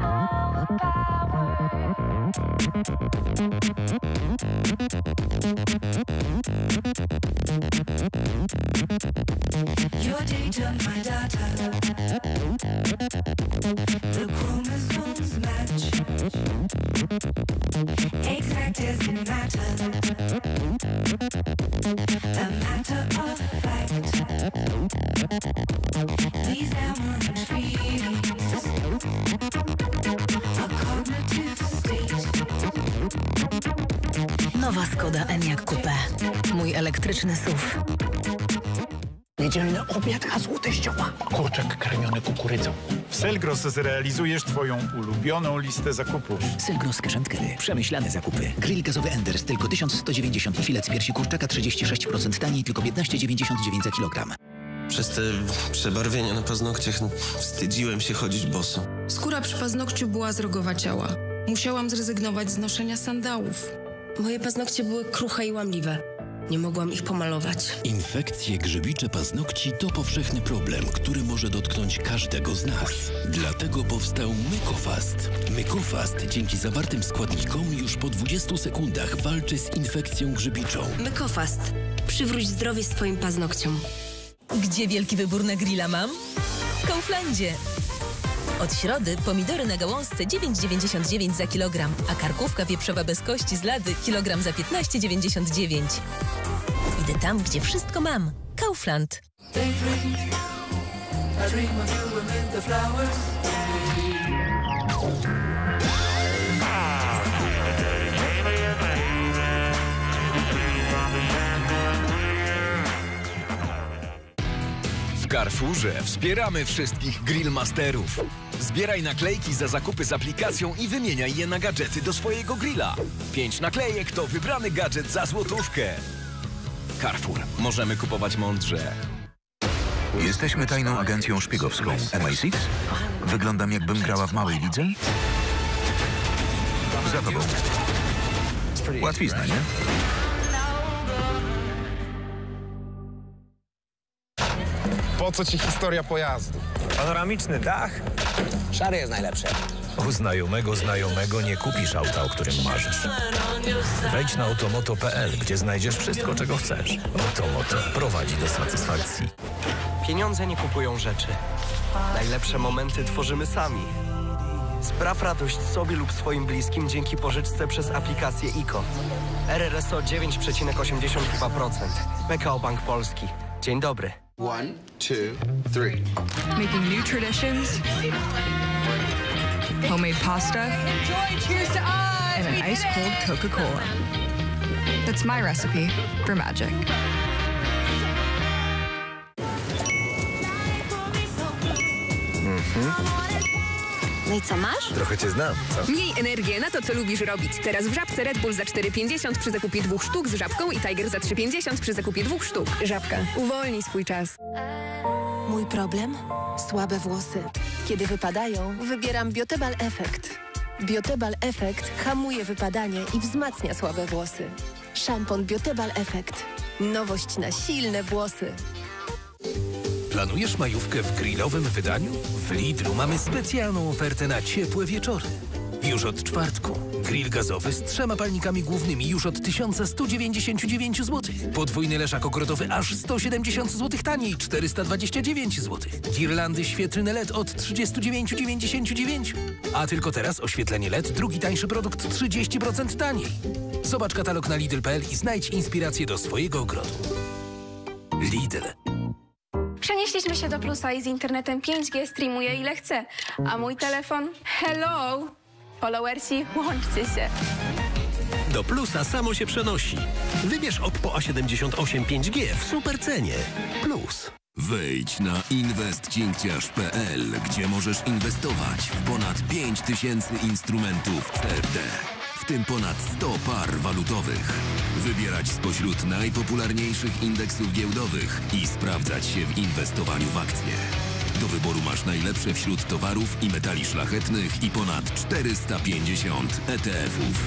Nowa Skoda Enyaq Coupe. Mój elektryczny SUV. Niedzielny obiad hasło teściowa. Kurczak karmiony kukurydzą. W Selgros zrealizujesz Twoją ulubioną listę zakupów. Selgros Kaszantkele. Przemyślane zakupy. Grill gazowy Enders tylko 1190 i filet z piersi kurczaka 36% taniej, tylko 15,99 za kilogram. Przez te przebarwienia na paznokciach no, wstydziłem się chodzić boso. Skóra przy paznokciu była zrogowaciała. Musiałam zrezygnować z noszenia sandałów. Moje paznokcie były kruche i łamliwe. Nie mogłam ich pomalować. Infekcje grzybicze paznokci to powszechny problem, który może dotknąć każdego z nas. Dlatego powstał Mykofast. Mykofast dzięki zawartym składnikom już po 20 sekundach walczy z infekcją grzybiczą. Mykofast. Przywróć zdrowie swoim paznokciom. Gdzie wielki wybór na grilla mam? W Kauflandzie. Od środy pomidory na gałązce 9,99 za kilogram, a karkówka wieprzowa bez kości z lady kilogram za 15,99. Idę tam, gdzie wszystko mam. Kaufland. I W Carrefourze wspieramy wszystkich grillmasterów. Zbieraj naklejki za zakupy z aplikacją i wymieniaj je na gadżety do swojego grilla. Pięć naklejek to wybrany gadżet za złotówkę. Carrefour. Możemy kupować mądrze. Jesteśmy tajną agencją szpiegowską MI6. Wyglądam jakbym grała w małej lidze? Za tobą. Łatwizna, nie? Po co ci historia pojazdu? Panoramiczny dach? Szary jest najlepszy. U znajomego znajomego nie kupisz auta, o którym marzysz. Wejdź na automoto.pl, gdzie znajdziesz wszystko, czego chcesz. Automoto prowadzi do satysfakcji. Pieniądze nie kupują rzeczy. Najlepsze momenty tworzymy sami. Spraw radość sobie lub swoim bliskim dzięki pożyczce przez aplikację IKO. RRSO 9,82%. PKO Bank Polski. Dzień dobry. One, two, three. Making new traditions, homemade pasta, Cheers to us! and an ice cold Coca Cola. That's my recipe for magic. No i co masz? Trochę cię znam, co? Miej energię na to, co lubisz robić. Teraz w Żabce Red Bull za 4,50 przy zakupie dwóch sztuk z Żabką i Tiger za 3,50 przy zakupie dwóch sztuk. Żabka. Uwolnij swój czas. Mój problem? Słabe włosy. Kiedy wypadają, wybieram Biotebal Effect. Biotebal Effect hamuje wypadanie i wzmacnia słabe włosy. Szampon Biotebal Effect. Nowość na silne włosy. Planujesz majówkę w grillowym wydaniu? W Lidlu mamy specjalną ofertę na ciepłe wieczory. Już od czwartku. Grill gazowy z trzema palnikami głównymi już od 1199 zł. Podwójny leszak ogrodowy aż 170 zł taniej, 429 zł. Girlandy świetlne LED od 39,99. A tylko teraz oświetlenie LED, drugi tańszy produkt 30% taniej. Zobacz katalog na Lidl.pl i znajdź inspirację do swojego ogrodu. Lidl. Przenieśliśmy się do Plusa i z internetem 5G streamuję ile chcę. A mój telefon? Hello! Followersi, łączcie się. Do Plusa samo się przenosi. Wybierz Oppo A78 5G w supercenie. Plus. Wejdź na investcinkciarz.pl, gdzie możesz inwestować w ponad 5000 instrumentów CFD, w tym ponad 100 par walutowych. Wybierać spośród najpopularniejszych indeksów giełdowych i sprawdzać się w inwestowaniu w akcje. Do wyboru masz najlepsze wśród towarów i metali szlachetnych i ponad 450 ETF-ów.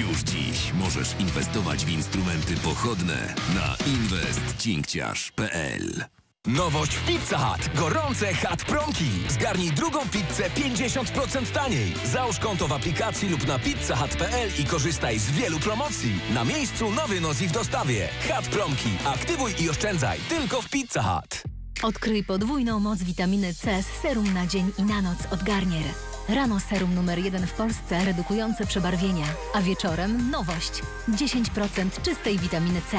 Już dziś możesz inwestować w instrumenty pochodne na investcinkciarz.pl. Nowość w Pizza Hut. Gorące Hut Promki. Zgarnij drugą pizzę 50% taniej. Załóż konto w aplikacji lub na pizzahut.pl i korzystaj z wielu promocji. Na miejscu nowy nozi w dostawie. Hut Promki. Aktywuj i oszczędzaj. Tylko w Pizza Hut. Odkryj podwójną moc witaminy C z serum na dzień i na noc od Garnier. Rano serum numer jeden w Polsce redukujące przebarwienia, a wieczorem nowość. 10% czystej witaminy C.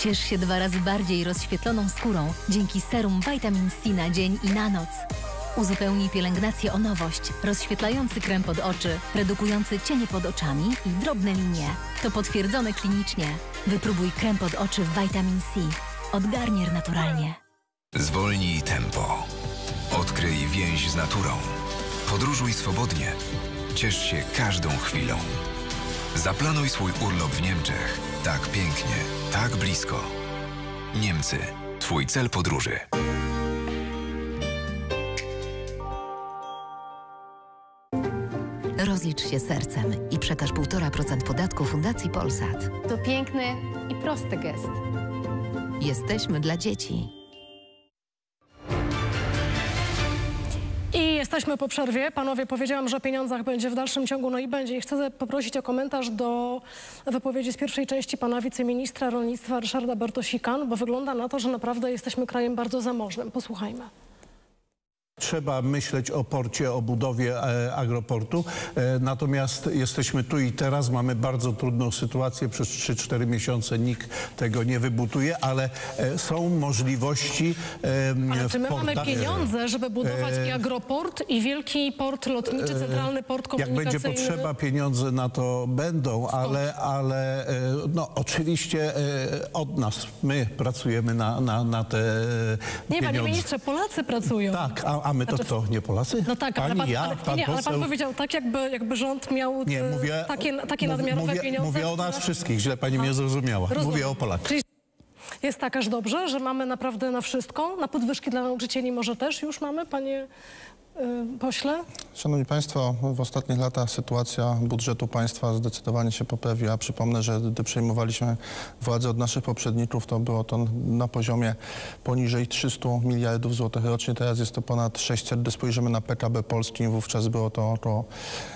Ciesz się dwa razy bardziej rozświetloną skórą dzięki serum Vitamin C na dzień i na noc. Uzupełnij pielęgnację o nowość, rozświetlający krem pod oczy, redukujący cienie pod oczami i drobne linie. To potwierdzone klinicznie. Wypróbuj krem pod oczy Vitamin C. Od Garnier naturalnie. Zwolnij tempo. Odkryj więź z naturą. Podróżuj swobodnie. Ciesz się każdą chwilą. Zaplanuj swój urlop w Niemczech. Tak pięknie, tak blisko. Niemcy. Twój cel podróży. Rozlicz się sercem i przekaż 1,5% podatku Fundacji Polsat. To piękny i prosty gest. Jesteśmy dla dzieci. Jesteśmy po przerwie. Panowie, powiedziałam, że o pieniądzach będzie w dalszym ciągu, no i będzie. I chcę poprosić o komentarz do wypowiedzi z pierwszej części pana wiceministra rolnictwa Ryszarda Bartosika, no bo wygląda na to, że naprawdę jesteśmy krajem bardzo zamożnym. Posłuchajmy. Trzeba myśleć o porcie, o budowie e, agroportu. E, natomiast jesteśmy tu i teraz, mamy bardzo trudną sytuację. Przez 3-4 miesiące nikt tego nie wybuduje, ale e, są możliwości Ale czy my mamy pieniądze, żeby budować i agroport, i wielki port lotniczy, centralny port Jak komunikacyjny? będzie potrzeba, pieniądze na to będą, ale, ale no, oczywiście od nas, my pracujemy na, na, na te Nie, panie pieniądze. ministrze, Polacy pracują. Tak, a, a my to Znaczy- kto, nie Polacy? No tak, ale Pani, pan, ja, ale, pan nie, ale pan poseł. powiedział tak, jakby, jakby rząd miał Nie, e, mówię, takie, takie mów- nadmiarowe mówię, pieniądze. Mówię o nas wszystkich, źle pani mnie zrozumiała. Rozumiem. Mówię o Polakach. Czyli jest tak aż dobrze, że mamy naprawdę na wszystko. Na podwyżki dla nauczycieli może też już mamy, panie pośle? Szanowni Państwo, w ostatnich latach sytuacja budżetu państwa zdecydowanie się poprawiła. Przypomnę, że gdy przejmowaliśmy władzę od naszych poprzedników, to było to na poziomie poniżej 300 miliardów złotych rocznie. Teraz jest to ponad 600. Gdy spojrzymy na PKB Polski, wówczas było to około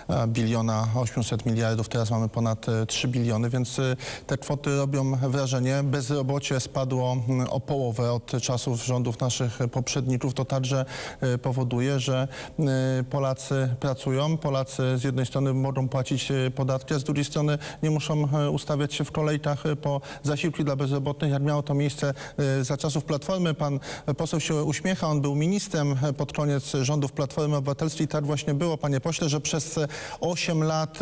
e, biliona 800 miliardów. Teraz mamy ponad e, 3 biliony, więc e, te kwoty robią wrażenie. Bezrobocie spadło o połowę od czasów rządów naszych poprzedników. To także e, powoduje, że że y, Polacy pracują, Polacy z jednej strony mogą płacić y, podatki, a z drugiej strony nie muszą y, ustawiać się w kolejkach po zasiłki dla bezrobotnych, jak miało to miejsce za czasów Platformy. Pan poseł się uśmiecha, on był ministrem pod koniec rządów Platformy Obywatelskiej. Tak właśnie było, panie pośle, że przez y, 8 lat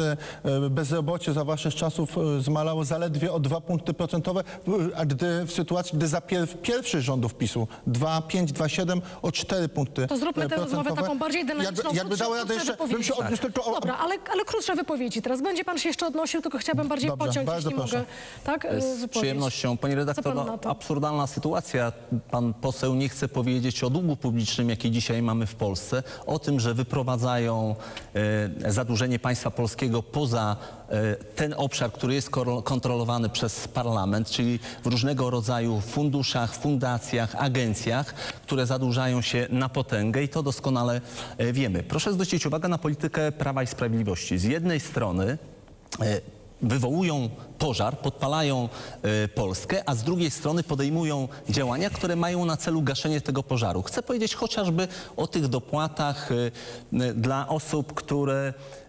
bezrobocie za waszych czasów zmalało zaledwie o 2 punkty procentowe, a gdy w sytuacji, gdy za pier pierwszych rządów PiSu 2,5, 2,7 o 4 punkty To zróbmy tę rozmowę procentowe. Taką bardziej dynamiczną. Jakby, jakby radę krótsze jeszcze, bym się odniósł tylko o... Dobra, ale, ale krótsze wypowiedzi. Teraz będzie pan się jeszcze odnosił, tylko chciałabym bardziej Dobrze, pociąć, bardzo jeśli proszę. mogę. Tak? y, Z wypowiedź. przyjemnością. Pani Co redaktor, pan no, to? absurdalna sytuacja. Pan poseł nie chce powiedzieć o długu publicznym, jaki dzisiaj mamy w Polsce, o tym, że wyprowadzają e, zadłużenie państwa polskiego poza e, ten obszar, który jest kontrolowany przez parlament, czyli w różnego rodzaju funduszach, fundacjach, agencjach, które zadłużają się na potęgę i to doskonale e, wiemy. Proszę zwrócić uwagę na politykę Prawa i Sprawiedliwości. Z jednej strony e, wywołują pożar, podpalają e, Polskę, a z drugiej strony podejmują działania, które mają na celu gaszenie tego pożaru. Chcę powiedzieć chociażby o tych dopłatach e, e, dla osób, które e,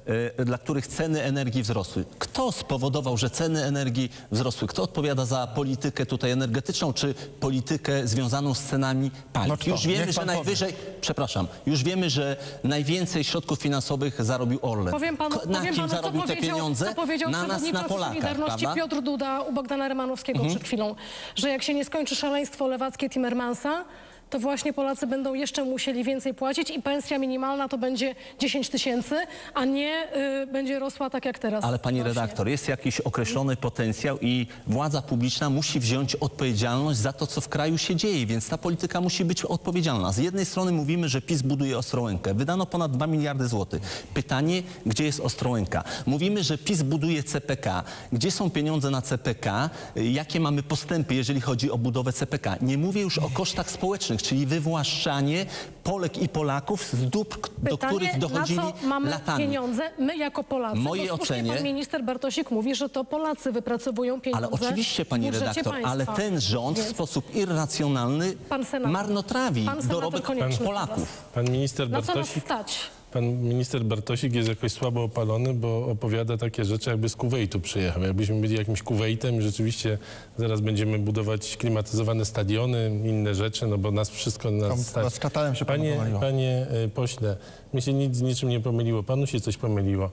dla których ceny energii wzrosły. Kto spowodował, że ceny energii wzrosły? Kto odpowiada za politykę tutaj energetyczną, czy politykę związaną z cenami paliw? No? Już wiemy, że pan powie. najwyżej, przepraszam, już wiemy, że najwięcej środków finansowych zarobił Orlen. Powiem panu, na powiem kim panu zarobił co te powiedział, pieniądze? co powiedział na nas, na Polakach, Solidarności prawda? Piotr Duda u Bogdana Rymanowskiego Mhm. przed chwilą, że jak się nie skończy szaleństwo lewackie Timmermansa, to właśnie Polacy będą jeszcze musieli więcej płacić i pensja minimalna to będzie 10 tysięcy, a nie y, będzie rosła tak jak teraz. Ale pani redaktor, jest jakiś określony potencjał i władza publiczna musi wziąć odpowiedzialność za to, co w kraju się dzieje, więc ta polityka musi być odpowiedzialna. Z jednej strony mówimy, że PiS buduje Ostrołękę. Wydano ponad 2 miliardy złotych. Pytanie, gdzie jest Ostrołęka? Mówimy, że PiS buduje CPK. Gdzie są pieniądze na CPK? Jakie mamy postępy, jeżeli chodzi o budowę CPK? Nie mówię już o kosztach społecznych, czyli wywłaszczanie Polek i Polaków z dóbr, do których dochodzili na co mamy latami. pieniądze, my jako Polacy. W mojej bo słusznie ocenie- pan minister Bartosik mówi, że to Polacy wypracowują pieniądze Ale oczywiście, pani w redaktor, państwa. ale ten rząd w Więc sposób irracjonalny Pan senator. marnotrawi Pan senator dorobek Polaków. Pan minister Na co nas Bartosik, stać? Pan minister Bartosik jest jakoś słabo opalony, bo opowiada takie rzeczy, jakby z Kuwejtu przyjechał. Jakbyśmy byli jakimś Kuwejtem i rzeczywiście zaraz będziemy budować klimatyzowane stadiony, inne rzeczy, no bo nas wszystko nas Tam stać. z Katarem się panie, panie y, pośle, mi się nic z niczym nie pomyliło, panu się coś pomyliło.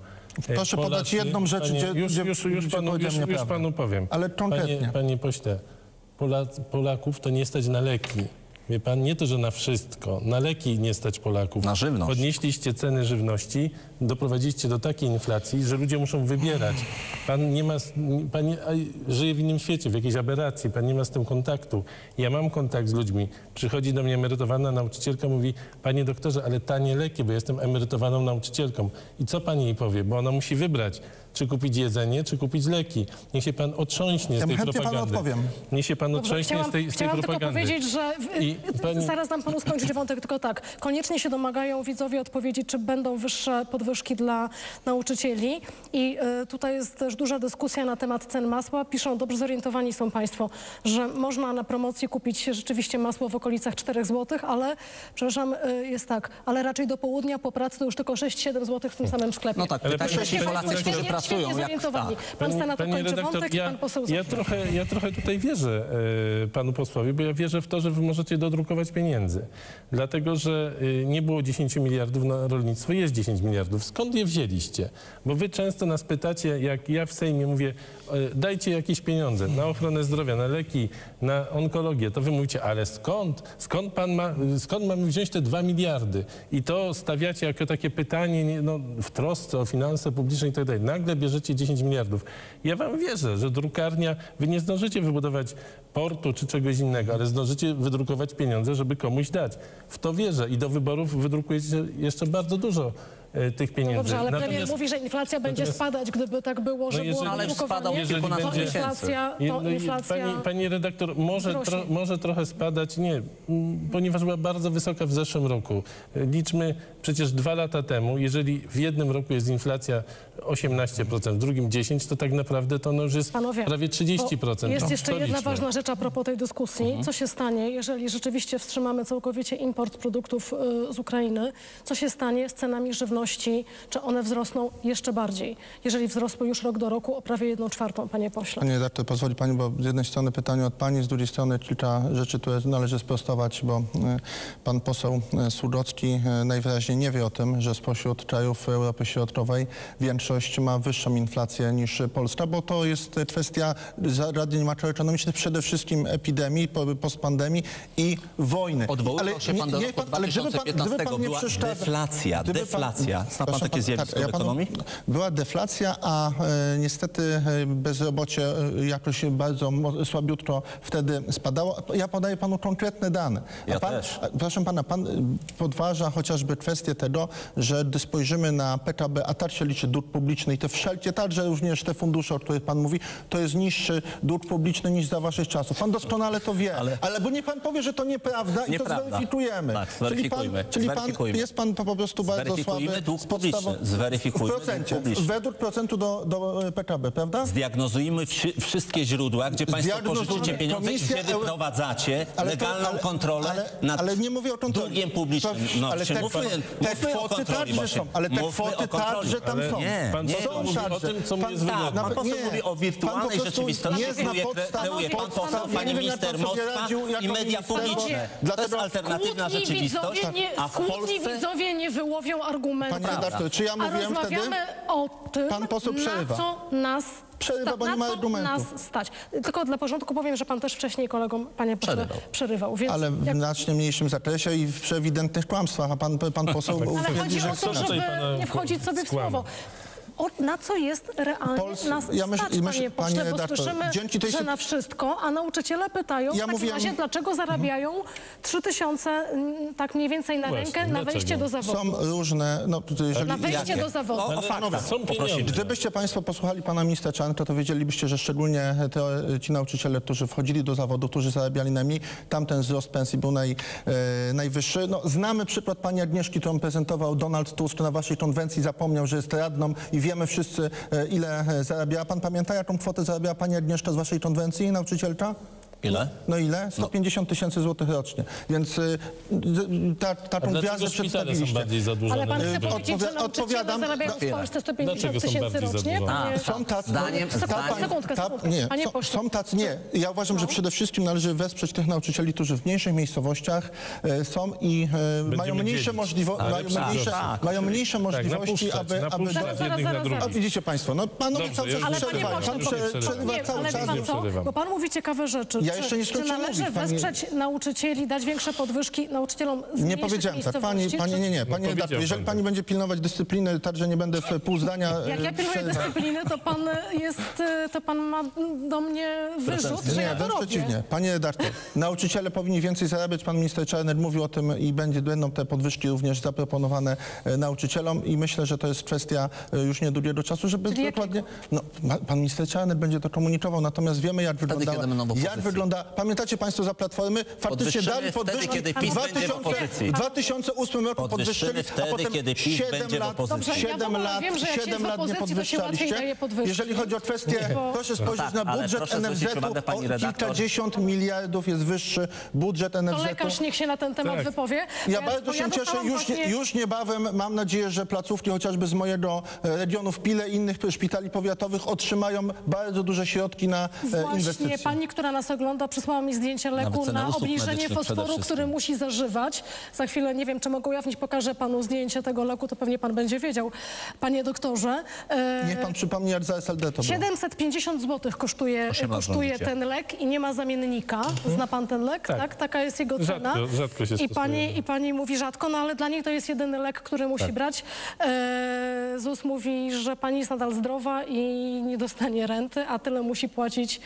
Proszę podać jedną rzecz, panie, gdzie- już, gdzie- już, już, gdzie panu, już, już panu powiem. Ale konkretnie. Panie, panie pośle, Pola, Polaków to nie stać na leki. Wie pan, nie to, że na wszystko. Na leki nie stać Polaków. Na żywność. Podnieśliście ceny żywności, doprowadziliście do takiej inflacji, że ludzie muszą wybierać. Pan nie ma, pan nie, żyje w innym świecie, w jakiejś aberracji, pan nie ma z tym kontaktu. Ja mam kontakt z ludźmi. Przychodzi do mnie emerytowana nauczycielka, mówi, panie doktorze, ale tanie leki, bo jestem emerytowaną nauczycielką. I co pani jej powie? Bo ona musi wybrać, czy kupić jedzenie, czy kupić leki. Niech się pan otrząśnie Ja z tej panu propagandy. odpowiem. Niech się pan otrząśnie chciałam, z tej, z tej chciałam tylko propagandy. powiedzieć, że w, I pani- zaraz dam panu skończyć wątek, tylko tak. Koniecznie się domagają widzowie odpowiedzi, czy będą wyższe podwyżki dla nauczycieli. I y, tutaj jest też duża dyskusja na temat cen masła. Piszą, dobrze zorientowani są państwo, że można na promocji kupić rzeczywiście masło w okolicach 4 zł, ale, przepraszam, y, jest tak, ale raczej do południa po pracy to już tylko 6-7 zł w tym samym sklepie. No tak, Ale pytanie, Polacy, którzy redaktor- pracują, Świetnie jak zorientowani. tak. Pan senator kończy redaktor, wątek i ja, pan poseł ja, trochę, ja trochę tutaj wierzę e, panu posłowi, bo ja wierzę w to, że wy możecie dodrukować pieniędzy. Dlatego, że e, nie było 10 miliardów na rolnictwo, jest 10 miliardów. Skąd je wzięliście? Bo wy często nas pytacie, jak ja w Sejmie mówię, dajcie jakieś pieniądze na ochronę zdrowia, na leki, na onkologię. To wy mówicie, ale skąd? Skąd, pan ma, skąd mamy wziąć te 2 miliardy? I to stawiacie jako takie pytanie nie, no, w trosce o finanse publiczne i tak dalej. Nagle bierzecie 10 miliardów. Ja wam wierzę, że drukarnia, wy nie zdążycie wybudować portu czy czegoś innego, ale zdążycie wydrukować pieniądze, żeby komuś dać. W to wierzę i do wyborów wydrukujecie jeszcze bardzo dużo e, tych pieniędzy. Dobrze, ale premier Natomiast- mówi, że inflacja będzie natomiast- spadać, gdyby tak było, że No było jeżeli- Ale drukowanie, spadał Jeżeli kilkunastu to będzie- inflacja, to no inflacja... Pani, pani redaktor, może, tro, może trochę spadać, nie, ponieważ była bardzo wysoka w zeszłym roku. E, Liczmy przecież dwa lata temu, jeżeli w jednym roku jest inflacja 18%, w drugim 10%, to tak naprawdę to już jest Panowie, prawie 30%. bo Jest No, jeszcze jedna ważna rzecz a propos tej dyskusji. Mhm. Co się stanie, jeżeli rzeczywiście wstrzymamy całkowicie import produktów y, z Ukrainy? Co się stanie z cenami żywności? Czy one wzrosną jeszcze bardziej? Jeżeli wzrosły już rok do roku o prawie jedną czwartą, panie pośle. Panie redaktor, pozwoli pani, bo z jednej strony pytanie od pani, z drugiej strony kilka rzeczy, które należy sprostować, bo e, pan poseł e, Sługocki e, najwyraźniej nie wie o tym, że spośród krajów Europy Środkowej większość ma wyższą inflację niż Polska, bo to jest kwestia zagadnień makroekonomicznych, przede wszystkim epidemii, po- postpandemii i wojny. Odwoływał się pan do roku ale gdyby pan, gdyby 2015. pan nie Była przeszkadza- deflacja, gdyby deflacja. Zna pan takie zjawisko tak, w panu- ekonomii? Była deflacja, a e, niestety e, bezrobocie e, jakoś bardzo słabiutko wtedy spadało. Ja podaję panu konkretne dane. A Ja pan, też. a, Proszę pana, pan e, podważa chociażby kwestię tego, że gdy spojrzymy na PKB, a tak się liczy dług publiczny i te wszelkie, także również te fundusze, o których pan mówi, to jest niższy dług publiczny niż za waszych czasów. Pan doskonale to wie, ale, bo nie pan powie, że to nieprawda i Nieprawda. to zweryfikujemy. Tak, czyli zweryfikujmy, pan, czyli pan jest pan po prostu bardzo słaby. dług z publiczny, zweryfikujmy W dług procencie, publiczny. według procentu do, do e, PKB, prawda? Zdiagnozujmy wszy, wszystkie źródła, gdzie państwo pożyczycie pieniądze i Komisja gdzie Euro- wyprowadzacie Ale to- legalną ale- kontrolę ale- nad ale nie mówię o kontroli. długiem publicznym. No, ale mówmy, te mówmy o kwoty kontroli także są, ale te Mówmy kwoty o kontroli. także tam Ale są. Nie, pan nie. poseł Są mówi o tym, co mu Pan- jest tak, wygodne. Pan poseł nie. mówi o Pan wirtualnej prostu rzeczywistości, nie zna kreuje, podstaw- kreuje pan podstaw- poseł, nie pani wiem, jak minister sobie Moskwa radził jako i media minister, bo- publiczne. To jest Dlatego- alternatywna Kłótni rzeczywistość, widzowie nie, a w kłótni Polsce... widzowie nie wyłowią argumentów. Panie redaktor, czy ja A mówiłem rozmawiamy o tym, Pan poseł przerywa. na co nas Przerywa, bo nie ma co argumentów. nas stać. Tylko dla porządku powiem, że pan też wcześniej kolegom, panie pośle, Przerywał. przerywał. Więc Ale w jak, znacznie mniejszym zakresie i w ewidentnych kłamstwach, a pan, pan poseł ale chodzi o to, żeby nie wchodzić sobie w słowo. O, na co jest realnie Pols- nas ja myślę- stać, myślę- panie panie pośle, bo redaktor, słyszymy, dzięki tej że na wszystko, a nauczyciele pytają Ja w takim mówiłem- razie, dlaczego zarabiają 3 tysiące tak mniej więcej na Właśnie, rękę na dlaczego? wejście do zawodu. są różne... No, jeżeli, Na wejście Jakie? do zawodu. O, o fakta. Są pieniądze. Gdybyście Państwo posłuchali pana ministra Czarnka, to wiedzielibyście, że szczególnie te, ci nauczyciele, którzy wchodzili do zawodu, którzy zarabiali najmniej, tamten wzrost pensji był naj, e, najwyższy. No, znamy przykład pani Agnieszki, którą prezentował Donald Tusk na waszej konwencji, zapomniał, że jest radną i wiemy wszyscy, e, ile e, zarabiała. Pan pamięta, jaką kwotę zarabiała pani Agnieszka z waszej konwencji, nauczycielka? Ile? No ile? 150 tysięcy złotych rocznie. Więc y, y, ta, taką gwiazdę przedstawiliście. Ale pan chce duże? powiedzieć, że odpowiadam- zarabiają no, w Polsce 150 Dlaczego są tysięcy rocznie? Są tacy, Zdaniem- Sekundkę, zdaniem- sekundkę, Ta- sekundkę. nie, są, tacy, nie. Ja uważam, że przede wszystkim należy wesprzeć tych nauczycieli, którzy w mniejszych miejscowościach e, są i e, mają mniejsze Ale mają mniejsze, tak, mają mniejsze Tak, możliwości, aby, aby Zaraz, zaraz. A widzicie Państwo, no panowie cały czas już Ale panie przerywają. Pan przerywa cały ale czas. Bo pan mówi ciekawe rzeczy. Ja czy, jeszcze nie czy skończyłem należy mówić, pani- wesprzeć nauczycieli, dać większe podwyżki nauczycielom z Nie powiedziałem tak. Pani, pani czy- nie, nie. Panie powiedział redaktor, jeżeli pan pani tak. będzie pilnować dyscypliny, tak, że nie będę w pół zdania... Jak ja e, pilnuję dyscypliny, to pan jest, e, to pan ma do mnie wyrzut, że Nie, ja to wręcz robię. przeciwnie. Panie redaktor, nauczyciele powinni więcej zarabiać. Pan minister Czarnek mówił o tym i będzie, będą te podwyżki również zaproponowane e, nauczycielom i myślę, że to jest kwestia już niedługiego czasu, żeby Czyli dokładnie... No, pan minister Czarnek będzie to komunikował, natomiast wiemy jak wygląda... kiedy będą w Jak opozycji. Wygląda... Pamiętacie państwo za Platformy? Faktycznie dali wtedy, podwyżki. kiedy w PiS będzie w 2000 opozycji. W 2008 roku podwyższyli, a wtedy, potem kiedy PiS 7 będzie w lat. Dobrze, ja w 7 ogóle lat, wiem, że jak się 7 jest w lat nie podwyższaliście. Jeżeli chodzi o kwestię, Bo- proszę spojrzeć tak, na budżet NFZ-u, o kilkadziesiąt miliardów jest wyższy budżet To NFZ-u. lekarz niech się na ten temat Tak. wypowie. Ja bardzo się cieszę, dostałam już, nie, właśnie- już niebawem mam nadzieję, że placówki chociażby z mojego e, regionu w Pile i innych szpitali powiatowych otrzymają bardzo duże środki na e, Właśnie inwestycje. pani, która nas ogląda, przysłała mi zdjęcie leku na obniżenie fosforu, który musi zażywać. Za chwilę, nie wiem, czy mogę ujawnić, pokażę panu zdjęcie tego leku, to pewnie pan będzie wiedział, panie doktorze. E, Niech pan przypomni, jak za SLD to było. 750 zł kosztuje, kosztuje ten lek i nie ma zamiennika. Zna pan ten lek? Tak. Tak. Taka jest jego cena. Rzadko- rzadko się I stosuje. pani, I pani mówi rzadko, no ale dla niej to jest jedyny lek, który musi Tak. brać. E, ZUS mówi, że pani jest nadal zdrowa i nie dostanie renty, a tyle musi płacić.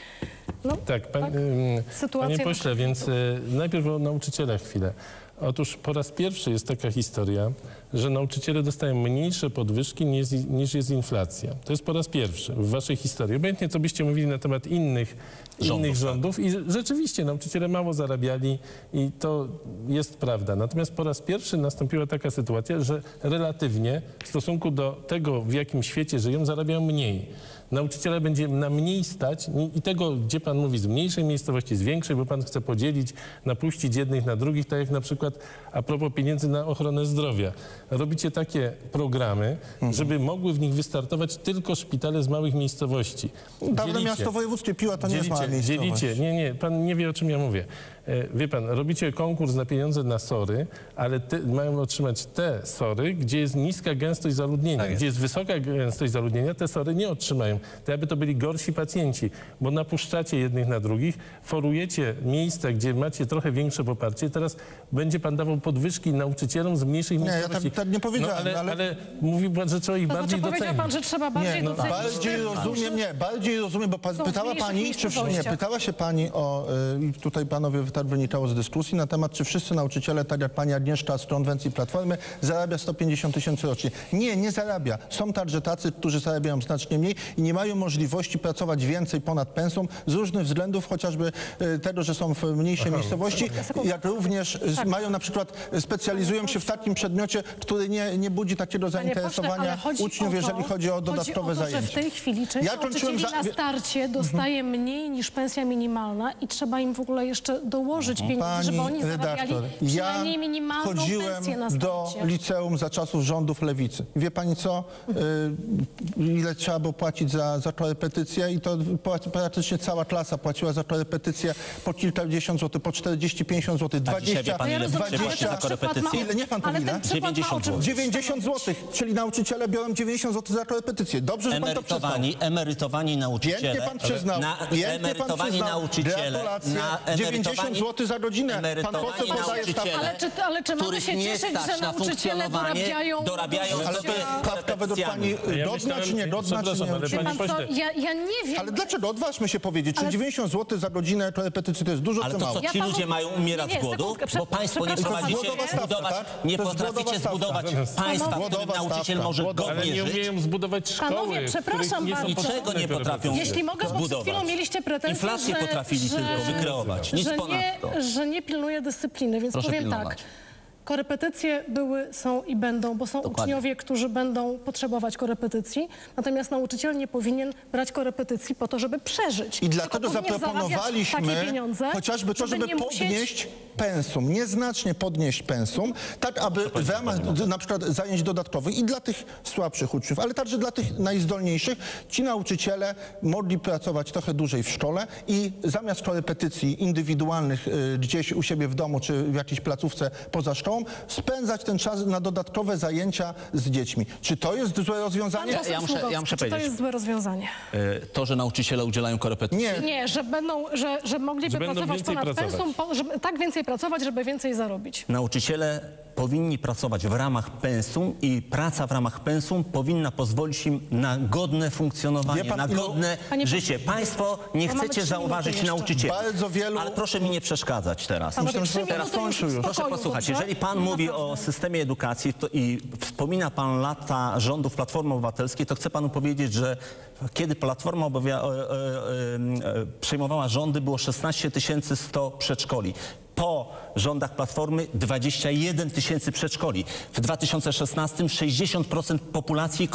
No, Tak, pan, tak. Ym, Sytuacja panie pośle, więc y, najpierw o nauczycielach chwilę. Otóż po raz pierwszy jest taka historia, że nauczyciele dostają mniejsze podwyżki niż, niż jest inflacja. To jest po raz pierwszy w waszej historii. Obojętnie co byście mówili na temat innych Rządów, innych tak. rządów i rzeczywiście nauczyciele mało zarabiali i to jest prawda. Natomiast po raz pierwszy nastąpiła taka sytuacja, że relatywnie w stosunku do tego, w jakim świecie żyją, zarabiają mniej. Nauczyciela będzie na mniej stać i tego, gdzie pan mówi z mniejszej miejscowości, z większej, bo pan chce podzielić, napuścić jednych na drugich, tak jak na przykład a propos pieniędzy na ochronę zdrowia. Robicie takie programy, żeby mogły w nich wystartować tylko szpitale z małych miejscowości. Dawne Dzielicie- miasto wojewódzkie Piła to nie jest mała miejscowość. dzielicie. Nie, nie, pan nie wie, o czym ja mówię. E, Wie pan, robicie konkurs na pieniądze na sory, ale te, mają otrzymać te sory, gdzie jest niska gęstość zaludnienia. Gdzie jest wysoka gęstość zaludnienia, te sory nie otrzymają. To jakby to byli gorsi pacjenci, bo napuszczacie jednych na drugich, forujecie miejsca, gdzie macie trochę większe poparcie. Teraz będzie pan dawał podwyżki nauczycielom z mniejszych Nie, ja miejscowości. tak- tak nie powiedziałem, No, ale, ale- ale mówi pan, że trzeba ich To bardziej znaczy powiedział docenić. pan, że trzeba bardziej Nie, no, docenić bardziej rozumiem, nie, bardziej rozumiem, bo pan, pytała pani, czy, nie, pytała się pani o, y, i tutaj panowie tak wynikało z dyskusji na temat, czy wszyscy nauczyciele, tak jak pani Agnieszka z Konwencji Platformy, zarabia 150 tysięcy rocznie. Nie, nie zarabia. Są także tacy, którzy zarabiają znacznie mniej i nie mają możliwości pracować więcej ponad pensum z różnych względów, chociażby y, tego, że są w mniejszej miejscowości, jak również Tak. mają na przykład, specjalizują się w takim przedmiocie, który nie, nie budzi takiego pośle, zainteresowania chodzi uczniów, to, jeżeli chodzi o dodatkowe chodzi o to, zajęcia. że w tej chwili część Ja nauczycieli za- na starcie dostaje mniej niż pensja minimalna i trzeba im w ogóle jeszcze dołożyć Pani mhm. pieniędzy, żeby oni redaktor, zarabiali przynajmniej ja minimalną chodziłem pensję na do liceum za czasów rządów lewicy. Wie Pani co? Y, ile trzeba było płacić za, za korepetycję i to praktycznie cała klasa płaciła za korepetycję po kilkadziesiąt złotych, po 40-50 złotych, 20, pan ile 20, za korepetycję? Ile, nie pan pan ile? 90 zł. 90 zł, czyli nauczyciele biorą 90 zł za korepetycję. Dobrze, że pan to. Emerytowani nauczyciele. Pięknie pan przyznał. Na, emerytowani nauczyciele. Na emerytowani 8 zł za godzinę. Pan poseł podaje. Ale czy, ale czy mamy się cieszyć, że nauczyciele dorabiają... dorabiają ale to jest stawka według pani godna y, czy czy nie? Y, pani co, ja, ja nie wiem. Ale dlaczego? Odważmy się powiedzieć. Czy 90 zł za godzinę repetycji to jest dużo, ale czy mało? Ale to co, ci ludzie mają umierać z głodu? Bo państwo nie prowadzicie budować, tak? nie potraficie zbudować państwa, którym nauczyciel może godnie żyć. nie umieją zbudować szkoły, Panowie, przepraszam bardzo. Niczego nie potrafią Jeśli mogę, bo przed chwilą mieliście pretensję, Inflację potrafili tylko wykreować, nic ponad że nie pilnuje dyscypliny, więc Proszę powiem pilnować. tak. Korepetycje były, są i będą, bo są Dokładnie. uczniowie, którzy będą potrzebować korepetycji, natomiast nauczyciel nie powinien brać korepetycji po to, żeby przeżyć. I dlatego zaproponowaliśmy takie pieniądze, chociażby to, żeby musieć- podnieść pensum, nieznacznie podnieść pensum, tak aby w ramach na przykład zajęć dodatkowych i dla tych słabszych uczniów, ale także dla tych najzdolniejszych, ci nauczyciele mogli pracować trochę dłużej w szkole i zamiast korepetycji indywidualnych y, gdzieś u siebie w domu czy w jakiejś placówce poza szkołą, spędzać ten czas na dodatkowe zajęcia z dziećmi. Czy to jest złe rozwiązanie? ja muszę- ja muszę czy to jest złe rozwiązanie? E, To, że nauczyciele udzielają korepetycji. Nie. Nie, że będą, że, że mogliby Że będą pracować więcej ponad pracować. pensum, po, żeby tak więcej pracować, żeby więcej zarobić. Nauczyciele powinni pracować w ramach pensum i praca w ramach pensum powinna pozwolić im na godne funkcjonowanie, pan, na ilu- godne pośle, życie. Państwo nie chcecie zauważyć nauczycieli. Bardzo wielu- Ale proszę mi nie przeszkadzać teraz. Panowie, Myślę, teraz już kończył już. w Proszę posłuchać, jeżeli pan mówi o systemie edukacji to i wspomina pan lata rządów Platformy Obywatelskiej, to chcę panu powiedzieć, że kiedy Platforma obawia, e, e, e, e, przejmowała rządy, było 16 100 przedszkoli. Po rządach Platformy 21 tysięcy przedszkoli. W 2016 60% populacji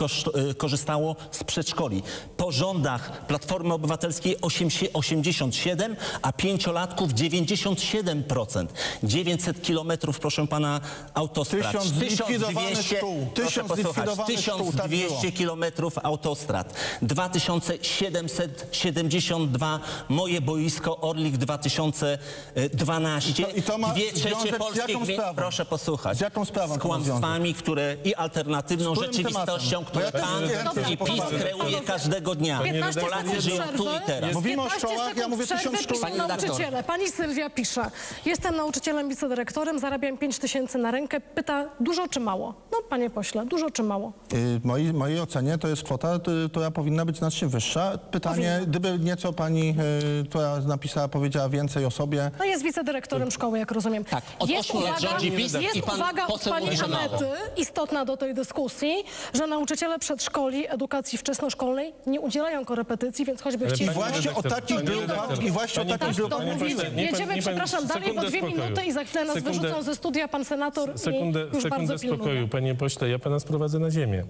e, korzystało z przedszkoli. Po rządach Platformy Obywatelskiej 8, 87, a pięciolatków 97%. 900 kilometrów, proszę pana, autostrad. Tysiąc zlikwidowanych 1200 szkół. proszę Tysiąc posłuchać, zlikwidowanych szkół, tak 1200 było. kilometrów autostrad. 2772 moje boisko Orlik 2012. I to- i to ma Dwie trzecie polskich gmin-? Proszę posłuchać. Z jaką sprawą Z kłamstwami, które i alternatywną rzeczywistością, ja pan i PiS kreuje każdego dnia. 15 Polacy żyją tu i teraz. Mówimy o 15 szkołach, ja mówię tysiąc szkół. Pani nauczyciele. Pani Sylwia pisze, jestem nauczycielem, wicedyrektorem, zarabiam 5 tysięcy na rękę. Pyta, dużo czy mało? No, panie pośle, dużo czy mało? Y, mojej, mojej ocenie to jest kwota, która powinna być znacznie wyższa. Pytanie, Powinna. gdyby nieco pani, y, która napisała, powiedziała więcej o sobie, No jest wicedyrektorem, dyrektorem szkoły, jak rozumiem. Tak, od jest ośmiu lat rządzi PiS jest i pan uwaga od poseł pani. Anety, istotna do tej dyskusji, że nauczyciele przedszkoli edukacji wczesnoszkolnej nie udzielają korepetycji, więc choćby chcieli... pani właśnie o takich pani był redaktor, pan- i właśnie o takich poseł, był to pani mówić, poseł, niech pan- jedziemy, przepraszam, dalej po dwie minuty i za chwilę nas wyrzucą ze studia, pan senator Sekundę, i już sekundę bardzo pilnuje. spokoju, panie pośle. Ja pana sprowadzę na ziemię.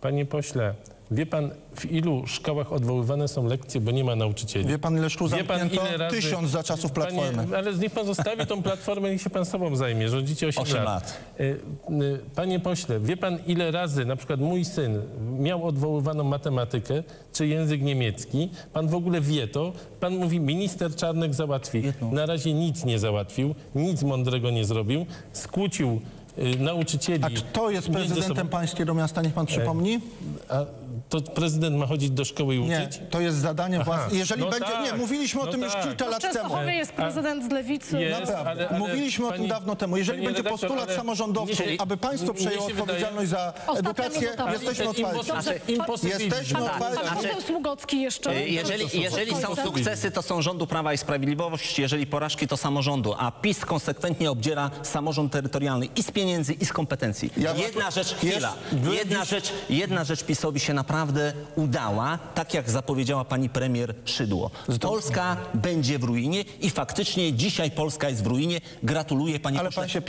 Panie pośle, wie pan, w ilu szkołach odwoływane są lekcje, bo nie ma nauczycieli? Wie pan, ile szkół Wie pan, ile razy- Tysiąc za czasów Platformy. Panie, ale niech pan zostawi tą platformę, niech się pan sobą zajmie. Rządzicie 8, Osiem lat. lat. Y, y, Panie pośle, wie pan, ile razy na przykład mój syn miał odwoływaną matematykę czy język niemiecki? Pan w ogóle wie to. Pan mówi, minister Czarnek załatwi. Na razie nic nie załatwił, nic mądrego nie zrobił. Skłócił y, nauczycieli. A kto jest prezydentem sobą. pańskiego miasta, niech pan przypomni? A to prezydent ma chodzić do szkoły i Nie, uczyć? to jest zadanie własne. Jeżeli no będzie... tak, Nie, mówiliśmy o no tym już tak. kilka W lat temu. Częstochowie jest prezydent z lewicy. Jest, Naprawdę. ale- ale Mówiliśmy o tym pani- dawno temu. Jeżeli pani będzie redaktor, postulat samorządowców, nie- aby państwo przejęło wydaje- odpowiedzialność za edukację, jesteśmy otwarci. Znaczy, Jesteśmy otwarci. pan poseł Sługocki jeszcze. Jeżeli, jeżeli są sukcesy, to są rządu Prawa i Sprawiedliwości, jeżeli porażki, to samorządu, a PiS konsekwentnie obdziera samorząd terytorialny i z pieniędzy, i z kompetencji. Jedna rzecz, chwila, jedna rzecz, jedna rzecz PiSowi się naprawdę udała, tak jak zapowiedziała pani premier Szydło. Polska będzie w ruinie i faktycznie dzisiaj Polska jest w ruinie. Gratuluję pani Ale pośle. pan się